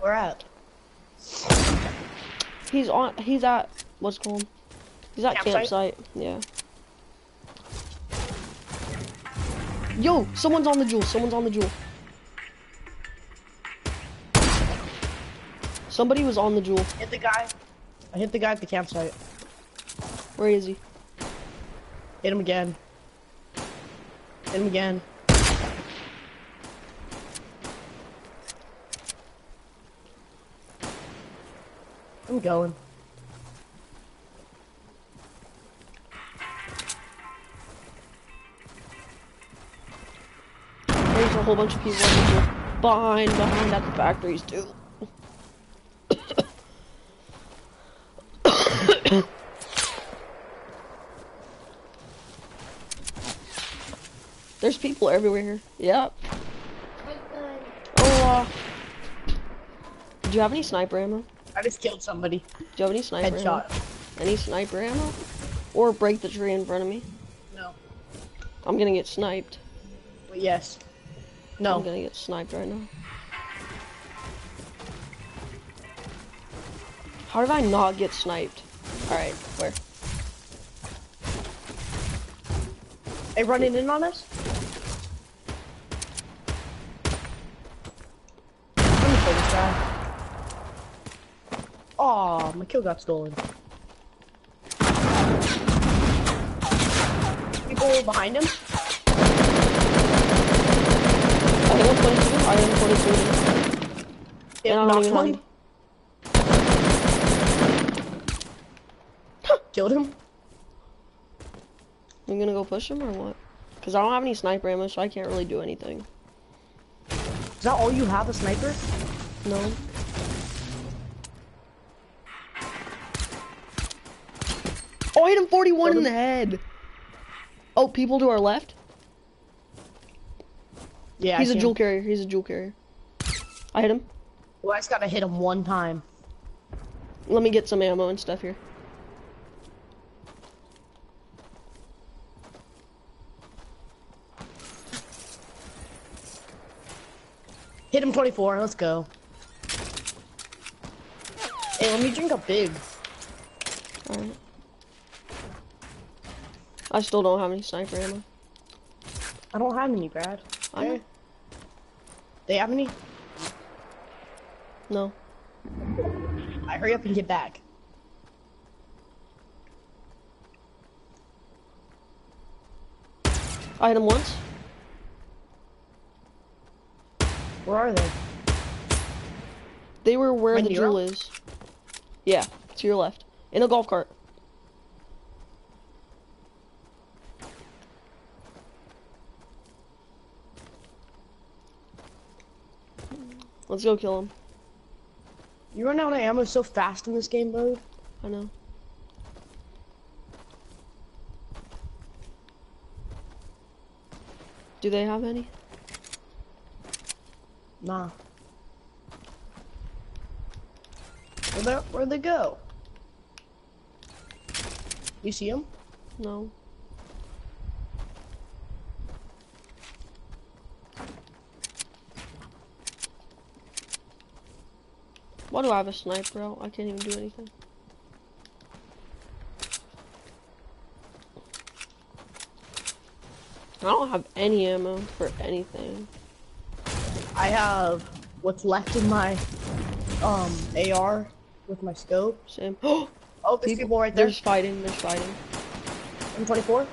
Where at? He's on, he's at, what's called? He's at Campsite? campsite, yeah. Yo, someone's on the jewel, someone's on the jewel. Somebody was on the jewel. Hit the guy. I hit the guy at the campsite. Where is he? Hit him again. Hit him again. I'm going. There's a whole bunch of people on the jewel. Behind, behind at the factories too. There's people everywhere here. Yep. Oh, uh, do you have any sniper ammo? I just killed somebody. Do you have any sniper ammo? Headshot. Any sniper ammo? Or break the tree in front of me? No. I'm gonna get sniped. But yes. No. I'm gonna get sniped right now. How did I not get sniped? Alright, where? They running in on us? Guy. Aw, my kill got stolen. People behind him? I hit 122. I hit 122. Yeah, And I don't knocked even one. Killed him. You gonna go push him or what? Cause I don't have any sniper ammo, so I can't really do anything. Is that all you have, a sniper? No. Oh, I hit him 41 in the head. Oh, people to our left. Yeah, He's a see jewel carrier. He's a jewel carrier. I hit him. Well, I just gotta hit him one time. Let me get some ammo and stuff here. Hit him 24, let's go. Hey, let me drink a big. Alright. I still don't have any sniper ammo. I don't have any, Brad. I. Okay. They have any? No. I hurry up and get back. I hit him once. Where are they? They were where Right the jewel is. Yeah, to your left. In a golf cart. Let's go kill him. You run out of ammo so fast in this game mode. I know. Do they have any? Nah. Where'd they, where'd they go? You see them? No. Why do I have a sniper out? I can't even do anything. I don't have any ammo for anything. I have what's left in my um AR with my scope. Same. [gasps] Oh, there's people, right there. There's fighting. There's fighting. M24.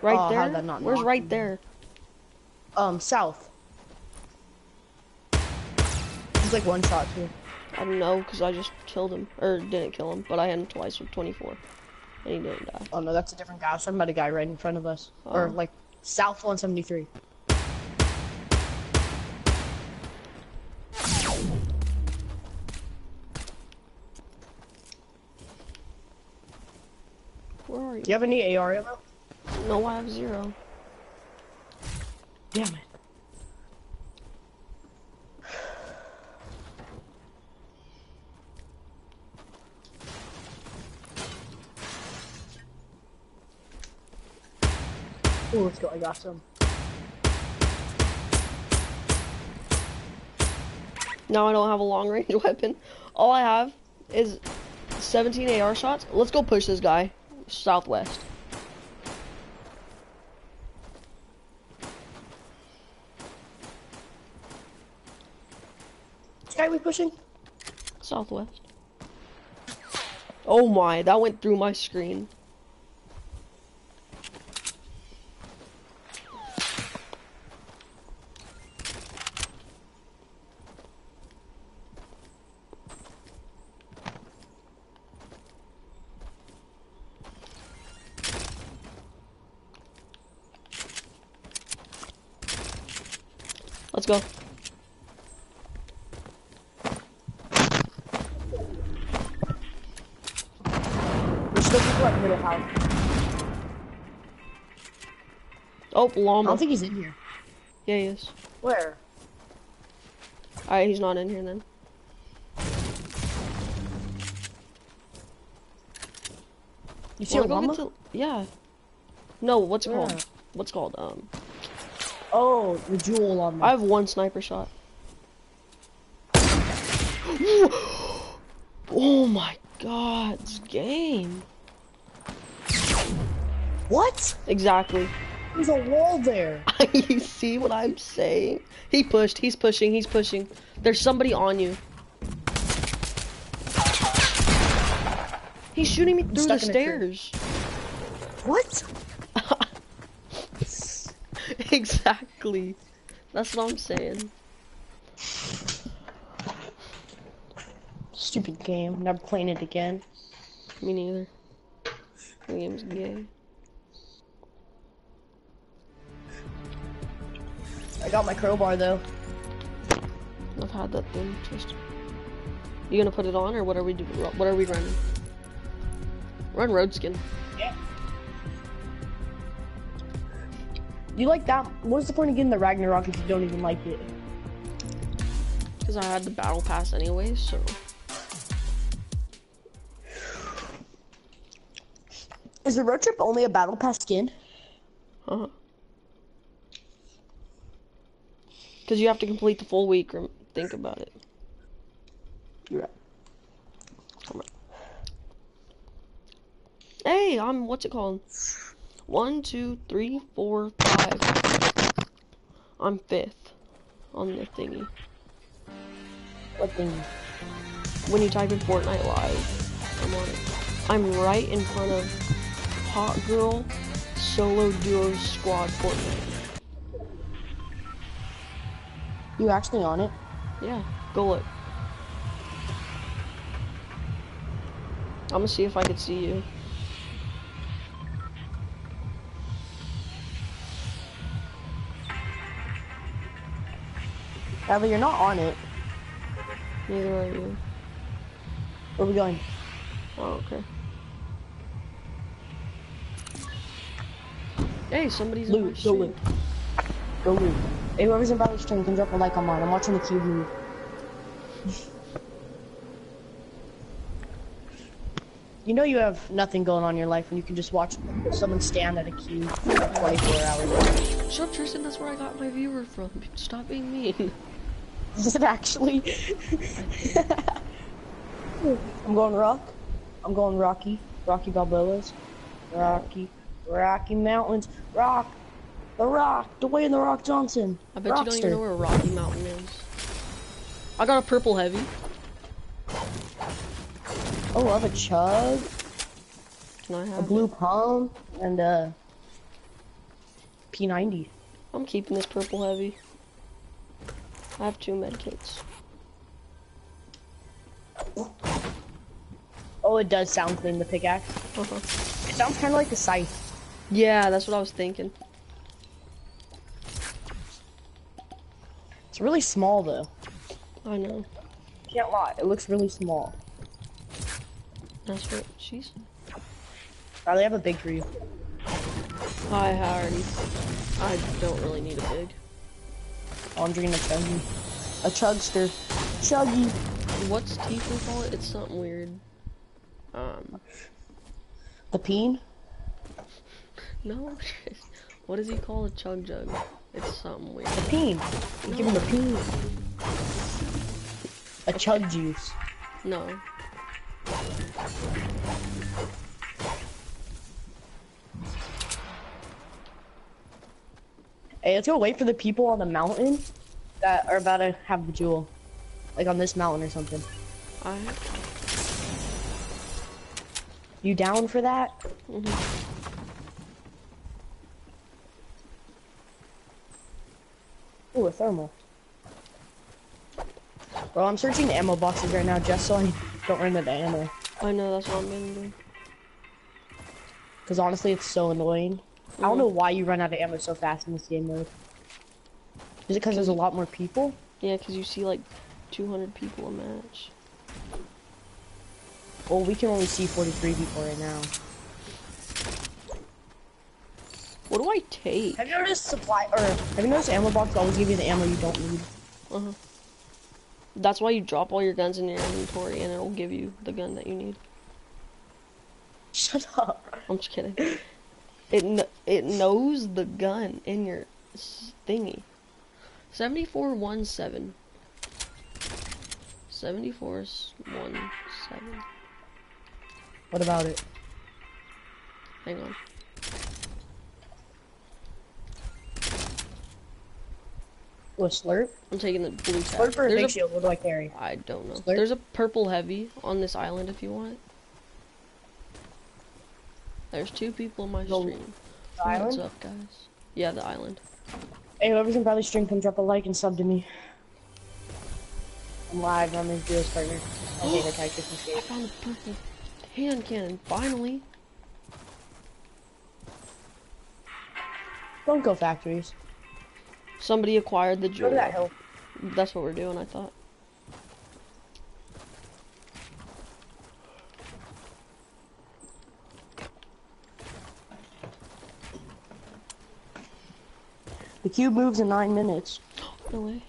Right Oh, there. Where's right there? Um, south. He's like one shot too. I don't know because I just killed him or didn't kill him, but I hit him twice with 24, and he didn't die. Oh no, that's a different guy. I was talking about a guy right in front of us, or Oh. like south 173. Do you have any AR ammo? No, I have zero. Damn it. Oh, let's go. I got some. Now I don't have a long range [laughs] weapon. All I have is 17 AR shots. Let's go push this guy southwest. Guy we pushing? Southwest. Oh my, that went through my screen. Let's go. There's still people at middle house. Oh, I don't think he's in here. Yeah, he is. Where? Alright, he's not in here then. You see a llama? get to- yeah. No, what's it Where? called? What's it called? Um, Oh, the jewel on I have one sniper shot. [gasps] oh my god, this game. What? Exactly. There's a wall there. [laughs] you see what I'm saying? He pushed, he's pushing, he's pushing. There's somebody on you. He's shooting me through the stuck in a tree. stairs. What? [laughs] exactly. That's what I'm saying. Stupid game. Never playing it again. Me neither. The game's gay. Got my crowbar though. I've had that thing. Just. You gonna put it on, or what are we do? What are we running? Run road skin. You like that? What's the point of getting the Ragnarok if you don't even like it? Because I had the battle pass anyway, so. Is the road trip only a battle pass skin? Uh huh. Because you have to complete the full week, rem- think about it. You're right. Come on. Hey, I'm what's it called? One, two, three, four, five. I'm fifth on the thingy. What thing? When you type in Fortnite Live, I'm on it. I'm right in front of Hot Girl Solo Duo Squad Fortnite. You actually on it? Yeah, go look. I'm gonna see if I can see you. Bradley, you're not on it. Neither are you. Where are we going? Oh, okay. Hey, somebody's in my Loot, go stream. loot. Go loot. Hey, whoever's in Bradley's stream can drop a like on mine. I'm watching the cube move. You know you have nothing going on in your life when you can just watch someone stand at a cube for 24 hours. Shut up, Tristan. That's where I got my viewer from. Stop being mean. [laughs] Is it actually? [laughs] I'm going rock. I'm going Rocky. Rocky Balboa's. Rocky. Rocky Mountains. Rock. The Rock. Dwayne The Rock Johnson. I bet you don't even know where Rocky Mountain is. I got a purple heavy. Oh, I have a chug, Can I have a it? blue pump, and a P90. I'm keeping this purple heavy. I have two medkits. Oh, it does sound clean, the pickaxe. Uh-huh. It sounds kind of like a scythe. Yeah, that's what I was thinking. Really small, though. I know. Can't lie, it looks really small. That's what she's. Probably have a big for you. Hi, Hardy. I don't really need a big. Oh, I'm drinking a chuggy. A chugster. Chuggy. What's Tifa call it? It's something weird. Um, The peen? no. [laughs] what does he call a chug jug? It's something weird. The peen. You give him a peen. A chug juice. No. Hey, let's go wait for the people on the mountain that are about to have the jewel. Like on this mountain or something. I. You down for that? mhm. Ooh, a thermal. Bro, I'm searching ammo boxes right now just so I don't run out of ammo. I know that's what I'm gonna do. Because honestly, it's so annoying. I don't know why you run out of ammo so fast in this game mode. Is it because there's a lot more people? Yeah, because you see like 200 people a match. Well, we can only see 43 people right now. What do I take? Have you noticed supply, or have you noticed ammo box always give you the ammo you don't need? Uh-huh. That's why you drop all your guns in your inventory and it'll give you the gun that you need. Shut up. I'm just kidding. It kn it knows the gun in your thingy. 7417. 7417. What about it? Hang on. A slurp? I'm taking the blue tag. Slurp or There's big a- shield? What do I carry? I don't know. Slurp? There's a purple heavy on this island if you want it. There's two people in my The- stream. The What's island? up, guys? Yeah, the island. Hey, whoever's in Bradley's stream, come drop a like and sub to me. I'm live on this duo's partner. I'll take a Titus I found a purple hand cannon, finally. Don't go factories. Somebody acquired the jewel. that. That's what we're doing, I thought. The cube moves in nine minutes. [gasps] No way.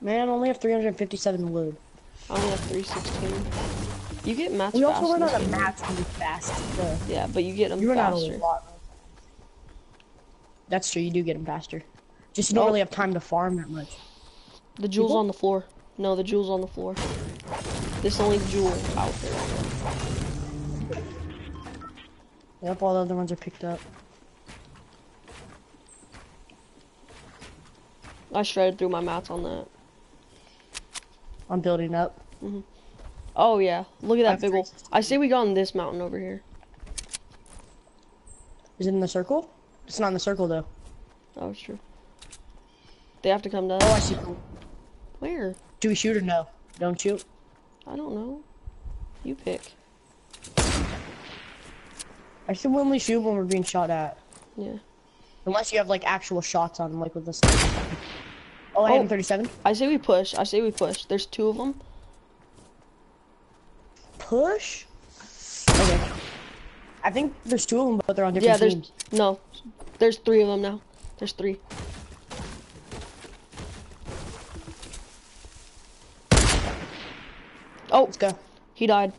Man, I only have 357 wood. I only have 316. You get mats We also run out of mats really fast. Yeah, but you get them you run out faster. a lot. That's true, you do get them faster. Just you don't Oh. really have time to farm that much. The jewel's People? on the floor. No, the jewel's on the floor. This only jewel out there. Yep, all the other ones are picked up. I shredded through my mats on that. I'm building up. Mm-hmm. Oh yeah, look at that big I say we got on this mountain over here. Is it in the circle? It's not in the circle though. Oh, it's true. They have to come down. Oh, I see. Where? Do we shoot or no? Don't shoot. I don't know. You pick. I should only shoot when we're being shot at. Yeah. Unless you have like actual shots on them, like with the sniper. Oh, I hit him 37. I say we push. I say we push. There's two of them. Push. Okay. I think there's two of them, but they're on different Yeah, there's teams. no. There's three of them now. There's three. Oh, Let's go. he died.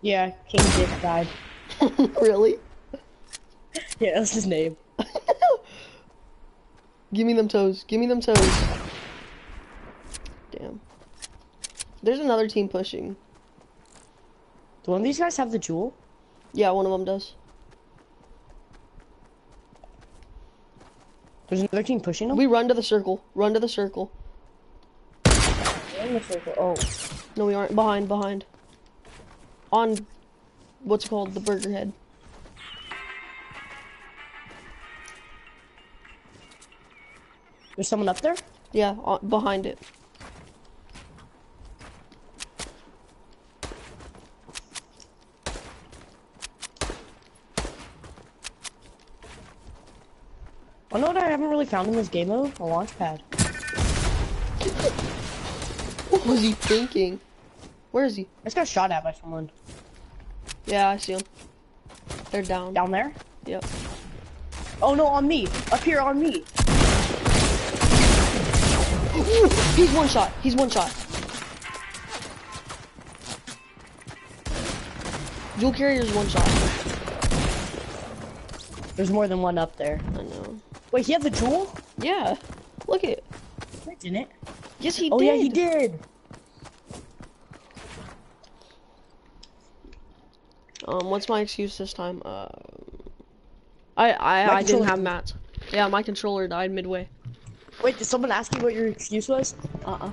Yeah, King Dick died. [laughs] really? [laughs] Yeah, that's his name. [laughs] Give me them toes. Give me them toes. Damn. There's another team pushing. Do one of these guys have the jewel? Yeah, one of them does. There's another team pushing them. We run to the circle. Run to the circle. in the circle. Oh, No, we aren't. Behind, behind. On, what's called? The burger head. there's someone up there. Yeah, on, behind it. I know what I haven't really found in this game mode? A launch pad. What was he thinking? Where is he? I just got shot at by someone. Yeah, I see him. They're down. Down there? Yep. Oh no, on me! Up here on me! Ooh, he's one shot. He's one shot. Jewel carrier's one shot. There's more than one up there. Wait, he had the jewel? Yeah. Look at it. I didn't. Yes, he oh did. yeah, he did. Um, what's my excuse this time? Uh, I I, My I didn't have mats. Yeah, my controller died midway. Wait, did someone ask you what your excuse was? Uh-uh.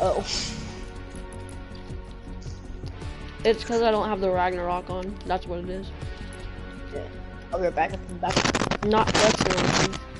Oh. It's because I don't have the Ragnarok on. That's what it is. I'll right back. I'll be back. Not only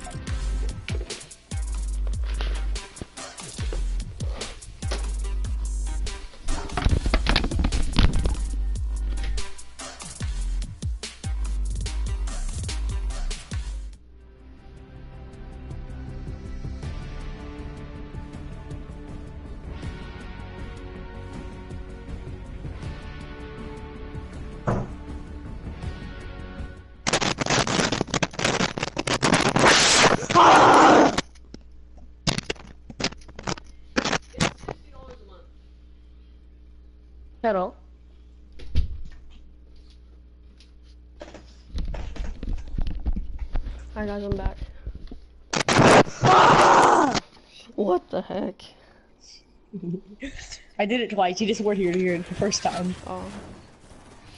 I did it twice. You just weren't here to hear it the first time. Oh.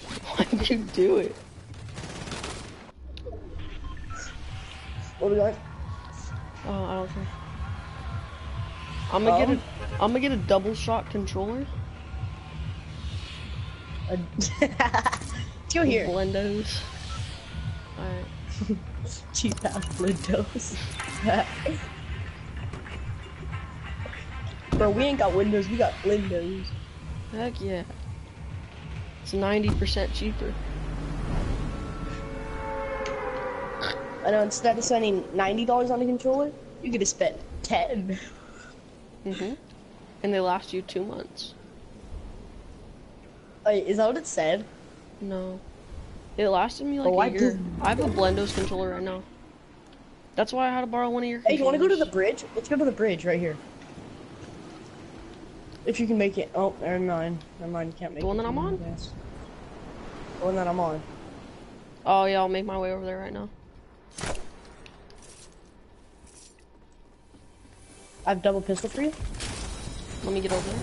[laughs] Why did you do it? What do we got? Oh, I don't care. I'm gonna get Um. a, I'm gonna get a double shot controller. Uh, Let's [laughs] here. Blendos. Alright. [laughs] Cheap ass windows. Bro, we ain't got windows. We got windows. Heck yeah. It's 90% cheaper. I know instead of spending ninety dollars on a controller, you could have spent ten. hmm And they last you two months. Wait, is that what it said? No. It lasted me like Oh, I a year. did- I have a Blendos controller right now. That's why I had to borrow one of your Hey, you want to go to the bridge? Let's go to the bridge right here. If you can make it. Oh, never mind. Never mind. You can't make The it. one that I'm on? Yes. The one that I'm on. Oh yeah, I'll make my way over there right now. I have double pistol for you. Let me get over there.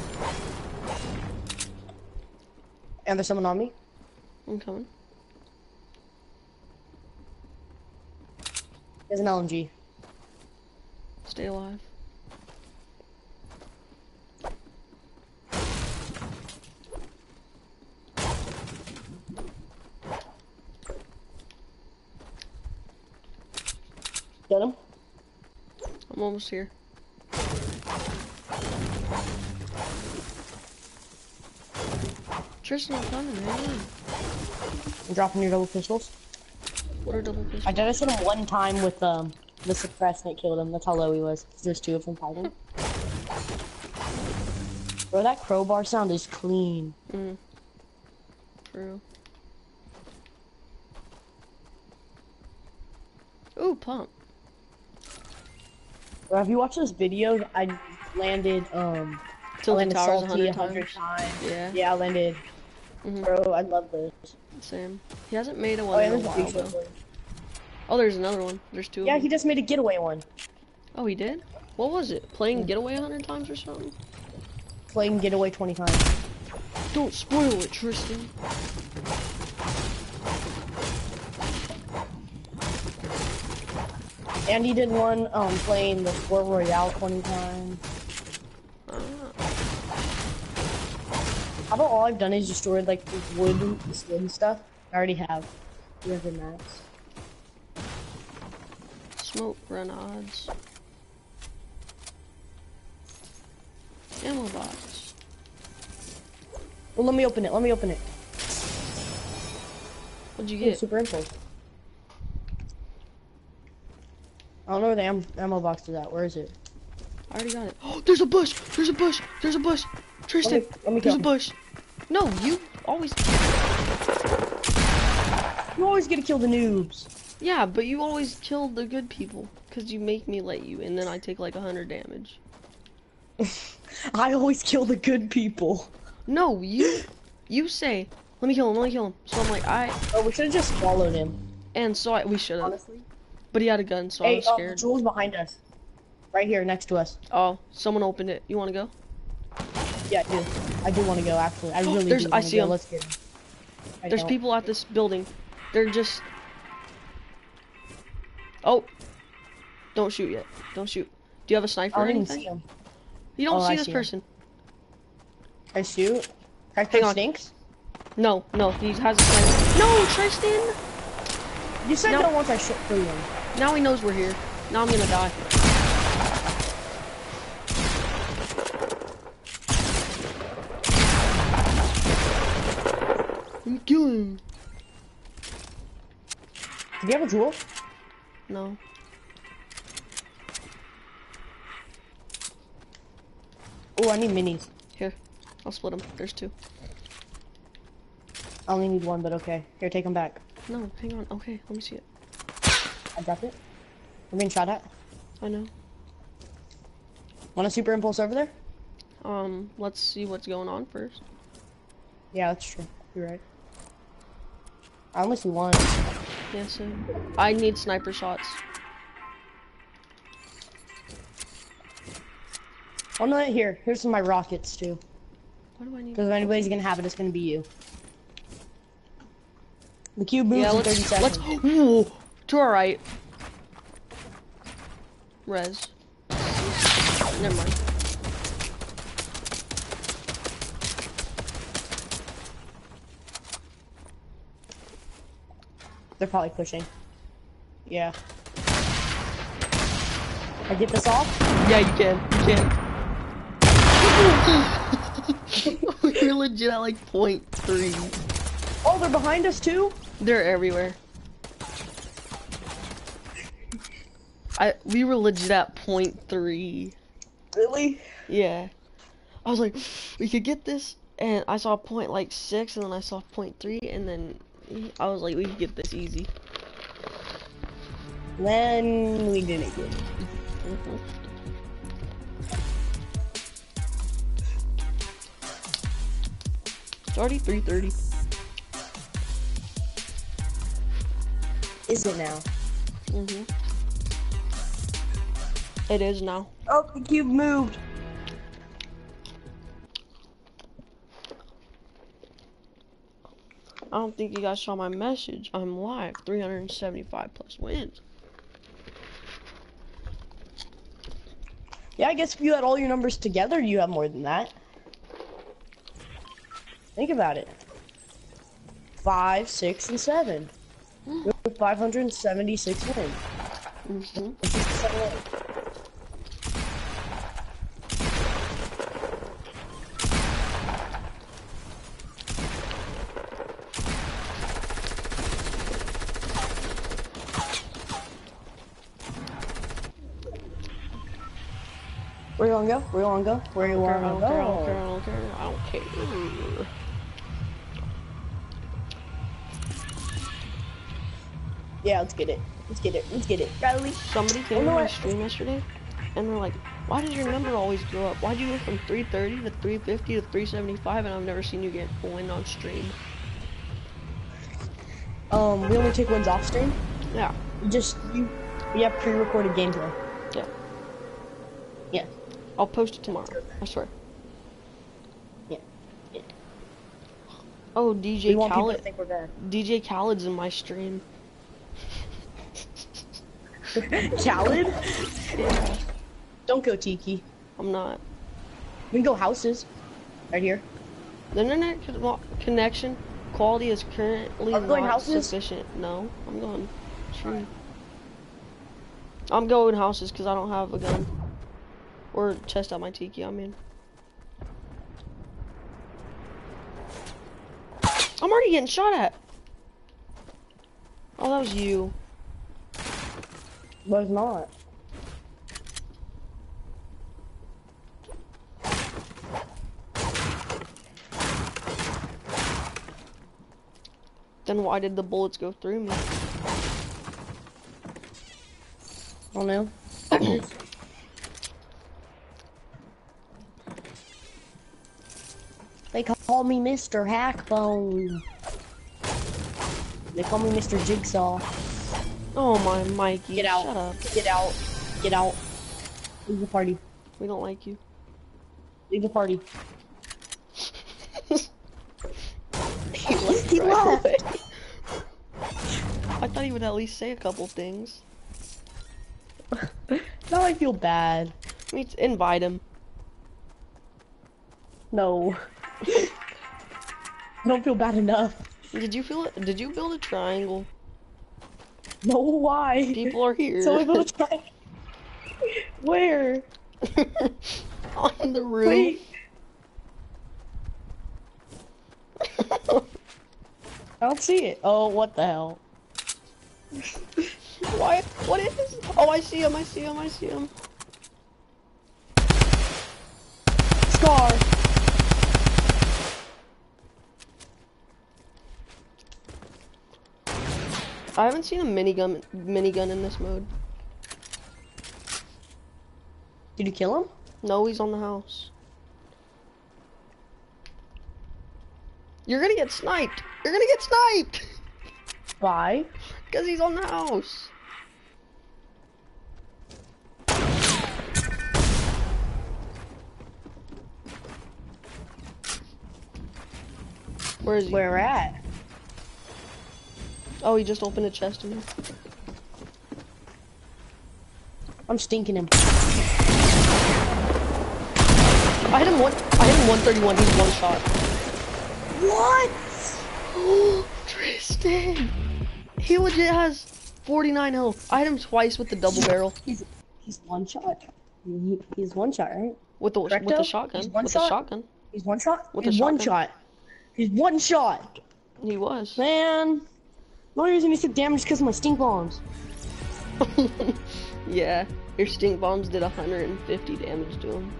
And there's someone on me. I'm coming. There's an LMG. Stay alive. Get him. I'm almost here. Tristan, I'm coming, man. I'm dropping your double pistols. What are double pistols? I did hit him one time with um the suppress and it killed him. That's how low he was. There's two of them fighting. Bro, that crowbar sound is clean. Mm. True. Ooh, pump. Bro, have you watched this video? I landed um I landed towers a salty hundred a hundred times. times. Yeah. Yeah, I landed. Mhm. Bro, I love those. Same. He hasn't made a Oh, one yeah, in a while though. shot. Oh, there's another one. There's two. of Yeah, he just made a getaway one. Oh, he did. What was it? Playing getaway a hundred times or something? Playing getaway 20 times. Don't spoil it, Tristan. And he did one um playing the Sport Royale 20 times. Ah. How about all I've done is destroyed like the wood, skin stuff? I already have. You have the max. Smoke grenades. Ammo box. Well, let me open it. Let me open it. What'd you Ooh, get? super impulse. I don't know where the am ammo box is at. Where is it? I already got it. Oh, [gasps] there's a bush! There's a bush! There's a bush! Tristan! Let me, let me there's a bush! No, you always. You always get to kill the noobs. Yeah, but you always kill the good people. Because you make me let you, and then I take like a hundred damage. [laughs] I always kill the good people. No, you. You say, let me kill him, let me kill him. So I'm like, I. Oh, we should have just followed him. And so I, we should have. Honestly. But he had a gun, so I Hey, was uh, scared. Jules behind us. Right here, next to us. Oh, someone opened it. You want to go? Yeah, I do. I do want to go. Actually, I really There's- do. I see go. him. Let's get him. I There's don't. people at this building. They're just. Oh. Don't shoot yet. Don't shoot. Do you have a sniper I or don't anything? see him. You don't Oh, see I this see him. person. I shoot. I Hang on. stinks? No, no, he has a sniper. No, Tristan! You said No. no once I shot through him. Now he knows we're here. Now I'm gonna die. I'm killing him. Do you have a jewel? No. Oh, I need minis. Here. I'll split them. There's two. I only need one, but okay. Here, take them back. No, hang on. Okay, let me see it. I dropped it. I'm being shot at. I know. Want a super impulse over there? Um, let's see what's going on first. Yeah, that's true. You're right. I only see one. Yeah, so I need sniper shots. Oh no, here. Here's some of my rockets too. What do I need? Because if anybody's gonna have it, it's gonna be you. The cube moves Yeah, in let's 30 let's. [gasps] Ooh, to our right. Res. Never mind. They're probably pushing. Yeah. I get this off? Yeah, you can. You can. [laughs] We're legit at like point three. Oh, they're behind us too? They're everywhere. I we were legit at point three. Really? Yeah. I was like, we could get this, and I saw point like six, and then I saw point three, and then I was like, we could get this easy. Then we didn't get it. Mhm. It's already 3:30. Is it now? Mhm. It is now. Oh, the cube moved. I don't think you guys saw my message. I'm live. 375 plus wins. Yeah, I guess if you had all your numbers together, you have more than that. Think about it. Five, six, and seven. With 576 wins. hmm Where you wanna go? Where you wanna go? Where you wanna don't care, I don't care, I don't care, I don't care. Yeah, let's get it. Let's get it. Let's get it. Riley. Somebody came no, my I- stream yesterday, and they're like, "Why does your number always go up? Why'd you go from 330 to 350 to 375, and I've never seen you get win on stream?" Um, we only take wins off stream. Yeah, You just you we have pre-recorded gameplay. yeah. Yeah. I'll post it tomorrow. I swear. Yeah. Yeah. Oh, DJ want people to Khaled. think we're bad. DJ Khaled's in my stream. [laughs] Khaled? yeah. Don't go Tiki. I'm not. We can go houses. Right here. The internet con- connection quality is currently not houses? sufficient. No, I'm going tree. I'm going houses because I don't have a gun. Or test out my tiki, I mean. I'm already getting shot at. Oh, that was you. But it's not. Then why did the bullets go through me? I don't know. [clears throat] call me Mr. Hackbone. They call me Mr. Jigsaw. Oh my Mikey, Get out. shut up. Get out. Get out. Leave the party. We don't like you. Leave the party. [laughs] he left. He left. I thought he would at least say a couple things. [laughs] Now I feel bad. I mean, invite him. No. I [laughs] don't feel bad enough. Did you feel it? Did you build a triangle? No, why? People are here. So we will try. Where? [laughs] on the roof. [laughs] I don't see it. Oh, what the hell? Why? What is? This? Oh, I see him. I see him. I see him. Scar. I haven't seen a minigun minigun in this mode. Did you kill him? No, he's on the house. You're gonna get sniped. You're gonna get sniped [laughs] Why? because he's on the house. Where is he? Where at? Oh, he just opened a chest in here. I'm stinking him. I hit him one. I hit him 131. He's one shot. What? [gasps] Tristan! He legit has 49 health. I hit him twice with the double barrel. He's he's one shot. He, he's one shot, right? With the with the shotgun. He's one with shot? the shotgun. He's one shot. With a he's one shotgun. shot. He's one shot. He was. Man, only reason he took damage because of my stink bombs. [laughs] yeah. Your stink bombs did 150 damage to him.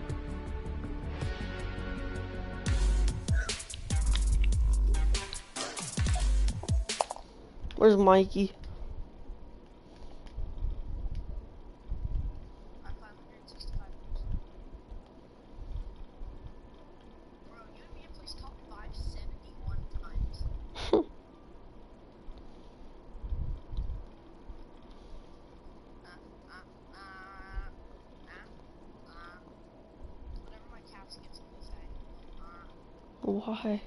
Where's Mikey? I'm 565 Bro, you and me have placed top 571 times. Uh, uh, uh. Why?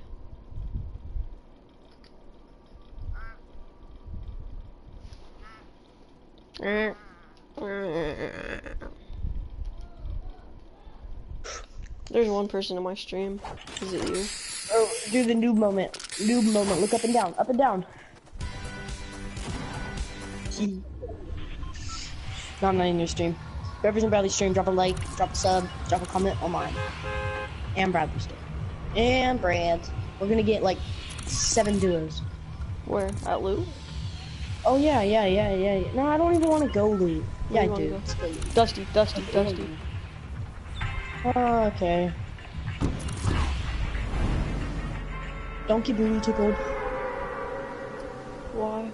There's one person in my stream. Is it you? Oh, do the noob moment. Noob moment. Look up and down. Up and down. No, I'm not in your stream. In Bradley's stream, drop a like, drop a sub, drop a comment on mine. And Bradley's stream. And Brand. We're gonna get like seven duos. Where? At Loot? Oh yeah, yeah, yeah, yeah. yeah. No, I don't even want to go loot. Where Yeah, I do. go? Let's go loot. Dusty, Dusty, Dusty. Oh, okay. Don't get booty tickled. Why?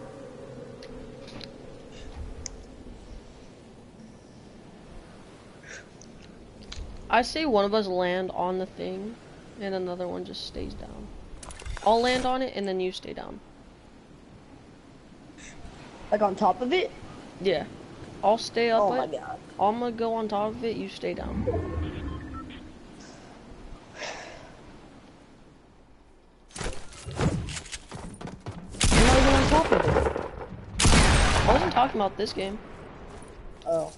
I say one of us land on the thing, and another one just stays down. I'll land on it, and then you stay down. Like on top of it? Yeah. I'll stay up Oh my it. god. I'm gonna go on top of it, you stay down. I'm not even on top of it. I wasn't talking about this game. Oh.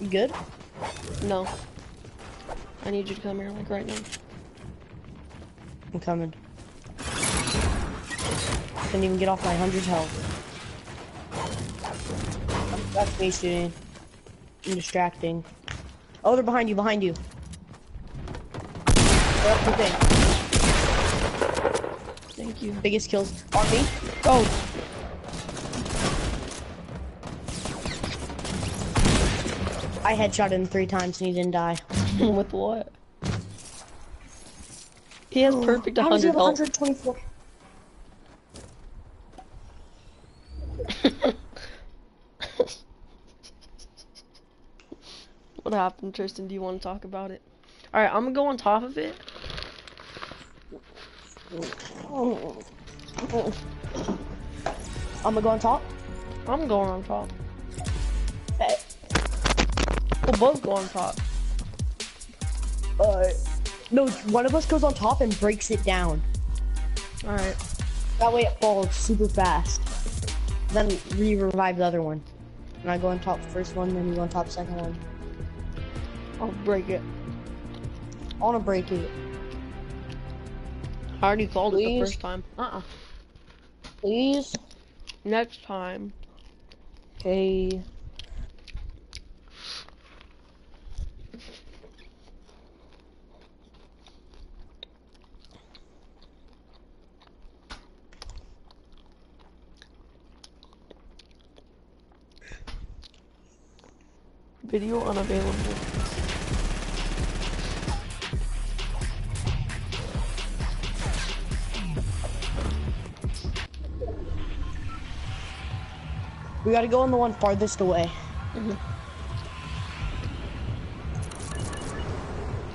You good? No. I need you to come here, like right now. I'm coming. I couldn't even get off my 100 health. That's me shooting. I'm distracting. Oh, they're behind you, behind you. They're up the thing. Thank you. Biggest kills on me. Oh! I headshot him three times and he didn't die. [laughs] With what? He has oh, perfect does he 100 124? [laughs] What happened, Tristan? Do you want to talk about it? Alright, I'm gonna go on top of it. I'm gonna go on top. I'm going on top. Okay. We'll both go on top. Uh, no, one of us goes on top and breaks it down. Alright. That way it falls super fast. Then we revive the other one. And I go on top first one, then you go on top second one. I'll break it. I wanna break it. I already called it the first time. Uh-uh. Please? Next time. Okay. Video unavailable. We gotta go on the one farthest away. Mhm.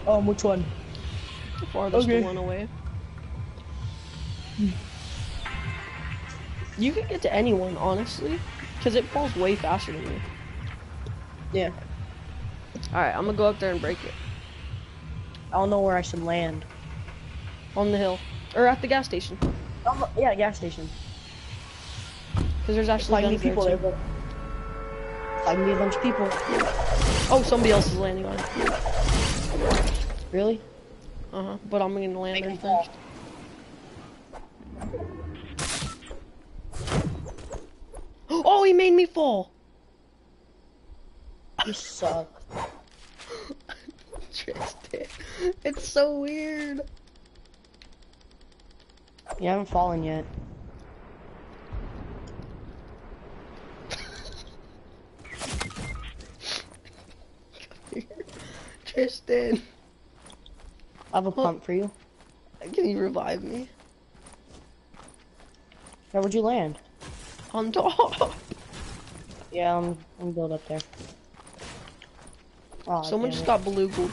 Um, which one? The farthest Okay. one away. You can get to anyone, honestly. Because it falls way faster than me. Yeah. Alright, I'm gonna go up there and break it. I don't know where I should land. On the hill. Or at the gas station. Um, yeah, gas station. Because there's actually guns there, people there, too. but like me a bunch of people. Oh, somebody else is landing on it. Really? Uh-huh. But I'm gonna land there first. [gasps] Oh, he made me fall! You suck. [laughs] Tristan. It's so weird. You haven't fallen yet. [laughs] Tristan, I have a pump for you. can you revive me? Where would you land? On top. Yeah, I'm, I'm build up there. Oh, Someone just got belugled.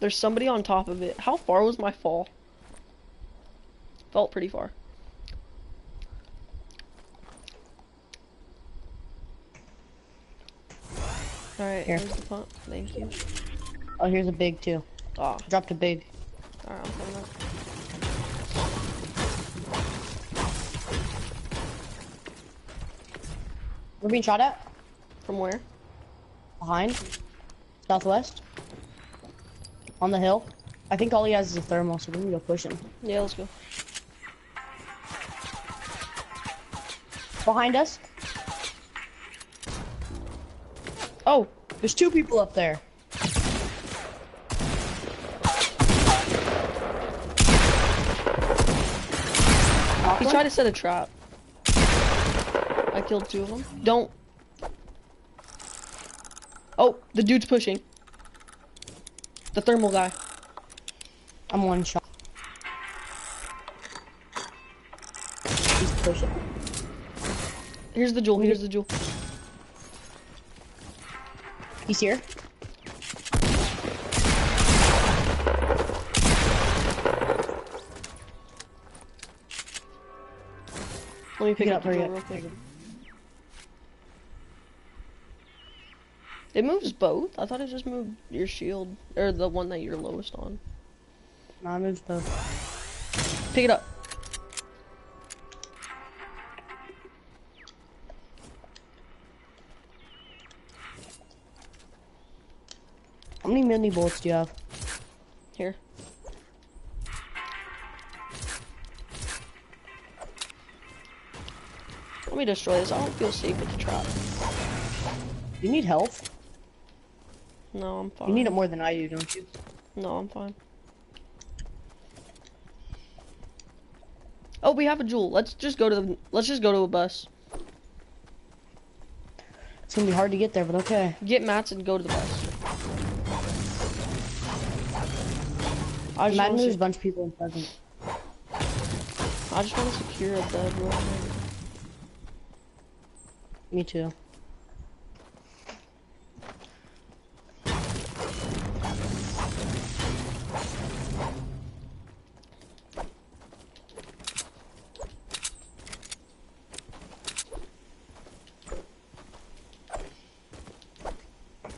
There's somebody on top of it. How far was my fall? Felt pretty far. Alright, here's the pump. Thank you. Oh, here's a big too. Oh, Dropped a big. Alright, I'm up. We're being shot at. From where? Behind. Southwest. On the hill. I think all he has is a thermal, so we can go push him. Yeah, let's go. Behind us. Oh, There's two people up there. He tried to set a trap. Killed two of them. Don't. Oh, the dude's pushing. The thermal guy. I'm one shot. He's pushing. Here's the jewel. Here's the jewel. He's here. Let me pick up up, the hurry jewel up. real quick. It moves both. I thought it just moved your shield or the one that you're lowest on. No, I moved both. Pick it up. How many mini bolts do you have? Here. Let me destroy this. I don't feel safe with the trap. You need health. No, I'm fine. You need it more than I do, don't you? No, I'm fine. Oh, we have a jewel. Let's just go to the. Let's just go to a bus. It's gonna be hard to get there, but okay. Get mats and go to the bus. I just Imagine want there's a to. bunch of people in present. I just want to secure a bed. Real quick. Me too.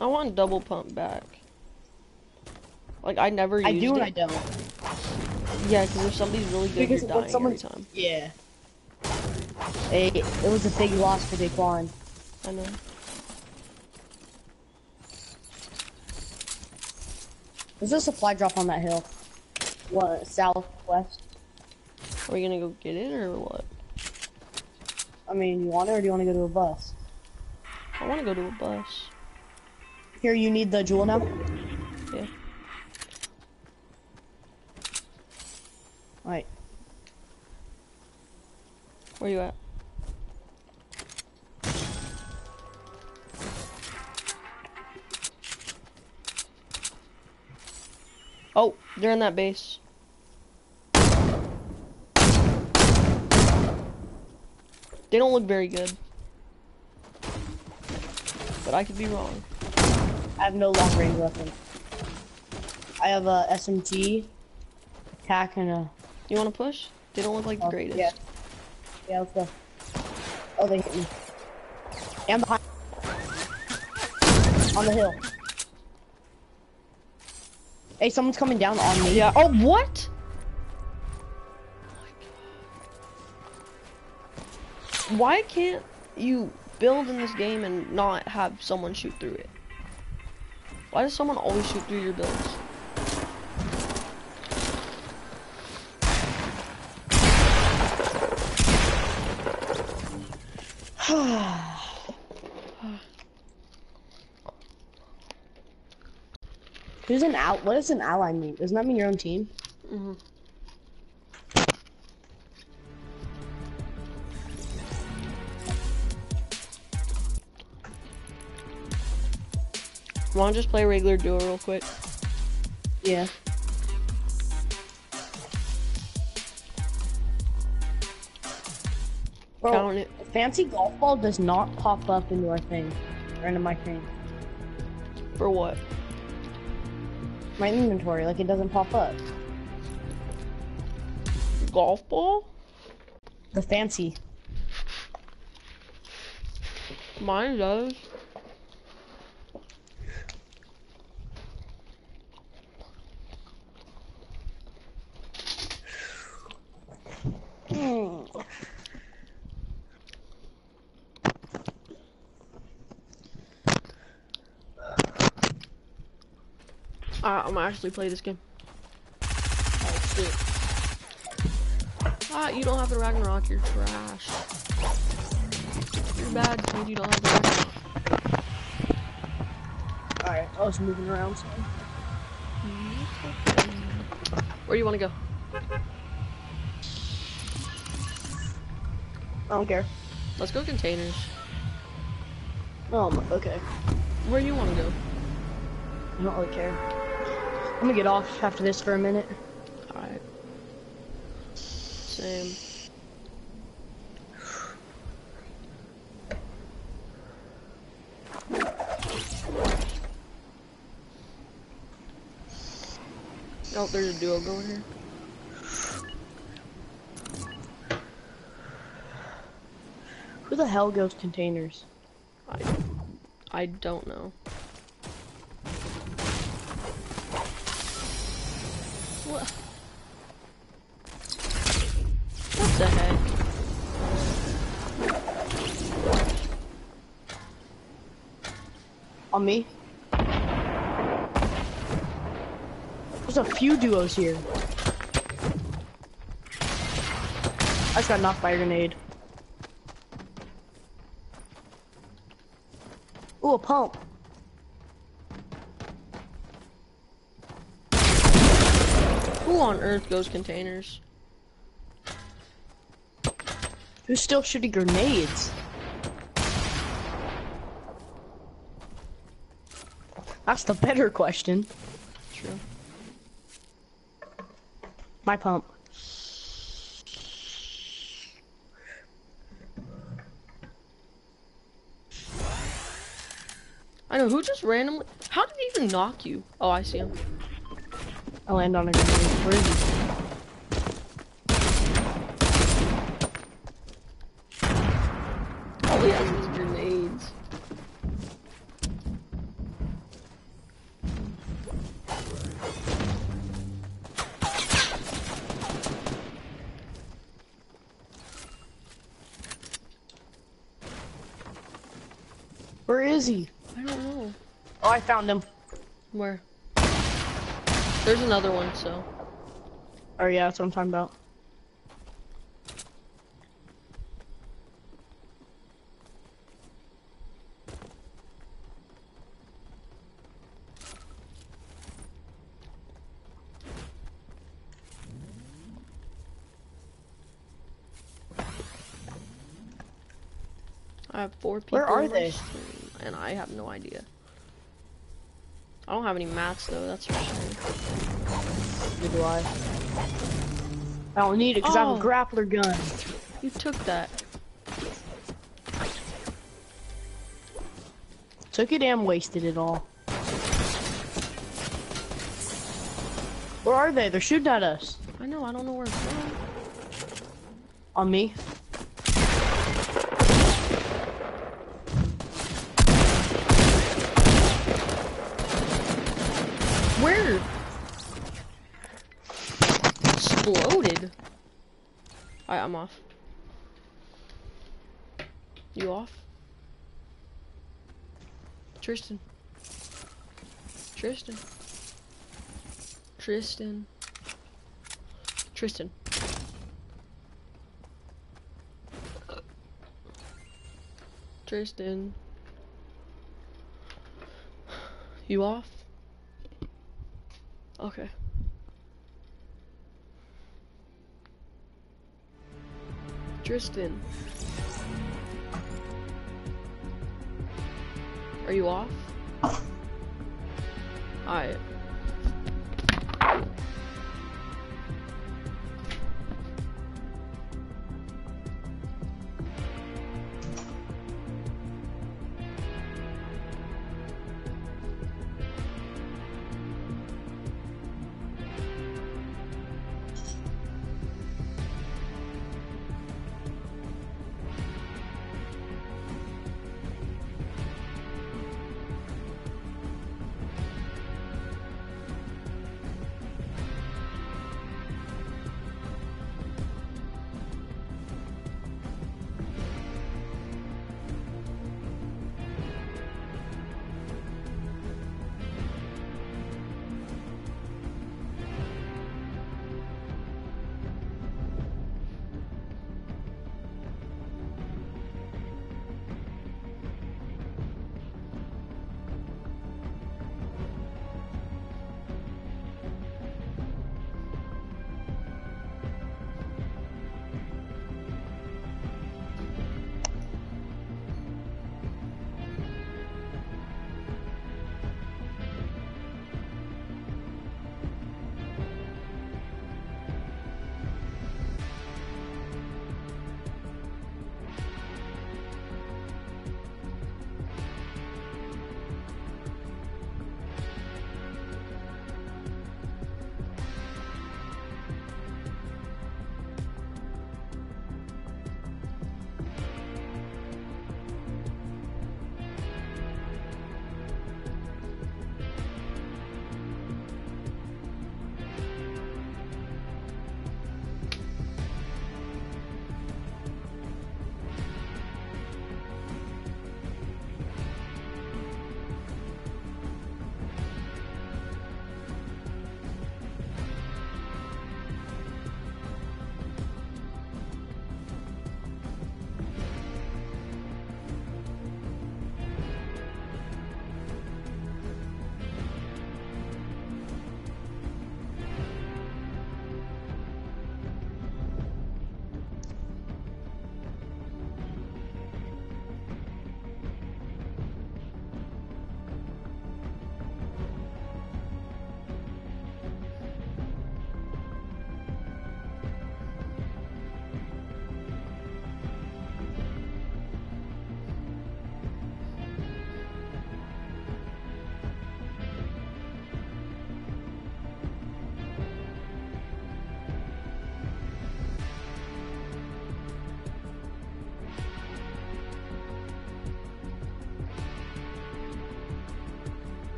I want double pump back. Like I never I used do and it. I don't. Yeah, because if somebody's really good, Because you're dying someone- every time. Yeah. Hey, it was a big loss for Daquan. I know. There's a supply drop on that hill. What, southwest? Are we gonna go get it or what? I mean, you want it or do you want to go to a bus? I want to go to a bus. Here, you need the jewel now? Yeah. Alright. Where you at? Oh, they're in that base. They don't look very good. But I could be wrong. I have no long range weapon. I have a SMG, tac, and a. You want to push? They don't look like the oh, greatest. Yeah. Yeah, let's go. Oh, they hit me. And behind. On the hill. Hey, someone's coming down on me. Yeah. Oh, what? Why can't you build in this game and not have someone shoot through it? Why does someone always shoot through your builds? Who's an out? What does an ally mean? Doesn't that mean your own team? Mhm. Wanna just play regular duo real quick? Yeah. Bro, Count it. fancy golf ball does not pop up into our thing, or into my thing, For what? my inventory. Like it doesn't pop up. Golf ball? The fancy. Mine does. Mm. Uh, I'm gonna actually play this game. Oh, shit. Ah, you don't have the Ragnarok, you're trash. You're bad, dude, you don't have the Ragnarok. Alright, I was moving around. So. Where do you wanna go? I don't care. Let's go containers. Um, okay. Where you wanna go? I don't really care. I'm gonna get off after this for a minute. Alright. Same. Oh, there's a duo going here. The hell goes containers? I, I don't know. What? What the heck? On me? There's a few duos here. I just got knocked by a grenade. Ooh, a pump. Who on earth goes containers? Who's still shooting grenades? That's the better question. True. My pump. Know, who just randomly- How did he even knock you? Oh, I see him. I land on a grenade. Where is he? All he has is grenades. Where is he? I don't know. Oh, I found him. Where? There's another one, so. Oh yeah, that's what I'm talking about. I have four people. Where are they? And I have no idea. I don't have any mats though, that's for sure. Neither do I. I don't need it because I have Oh. a grappler gun. You took that. Took it and wasted it all. Where are they? They're shooting at us. I know, I don't know where it's from. On me. Where? Exploded. Alright, I'm off. You off? Tristan. Tristan. Tristan. Tristan. Tristan. You off? Okay. Tristan. Are you off? Alright.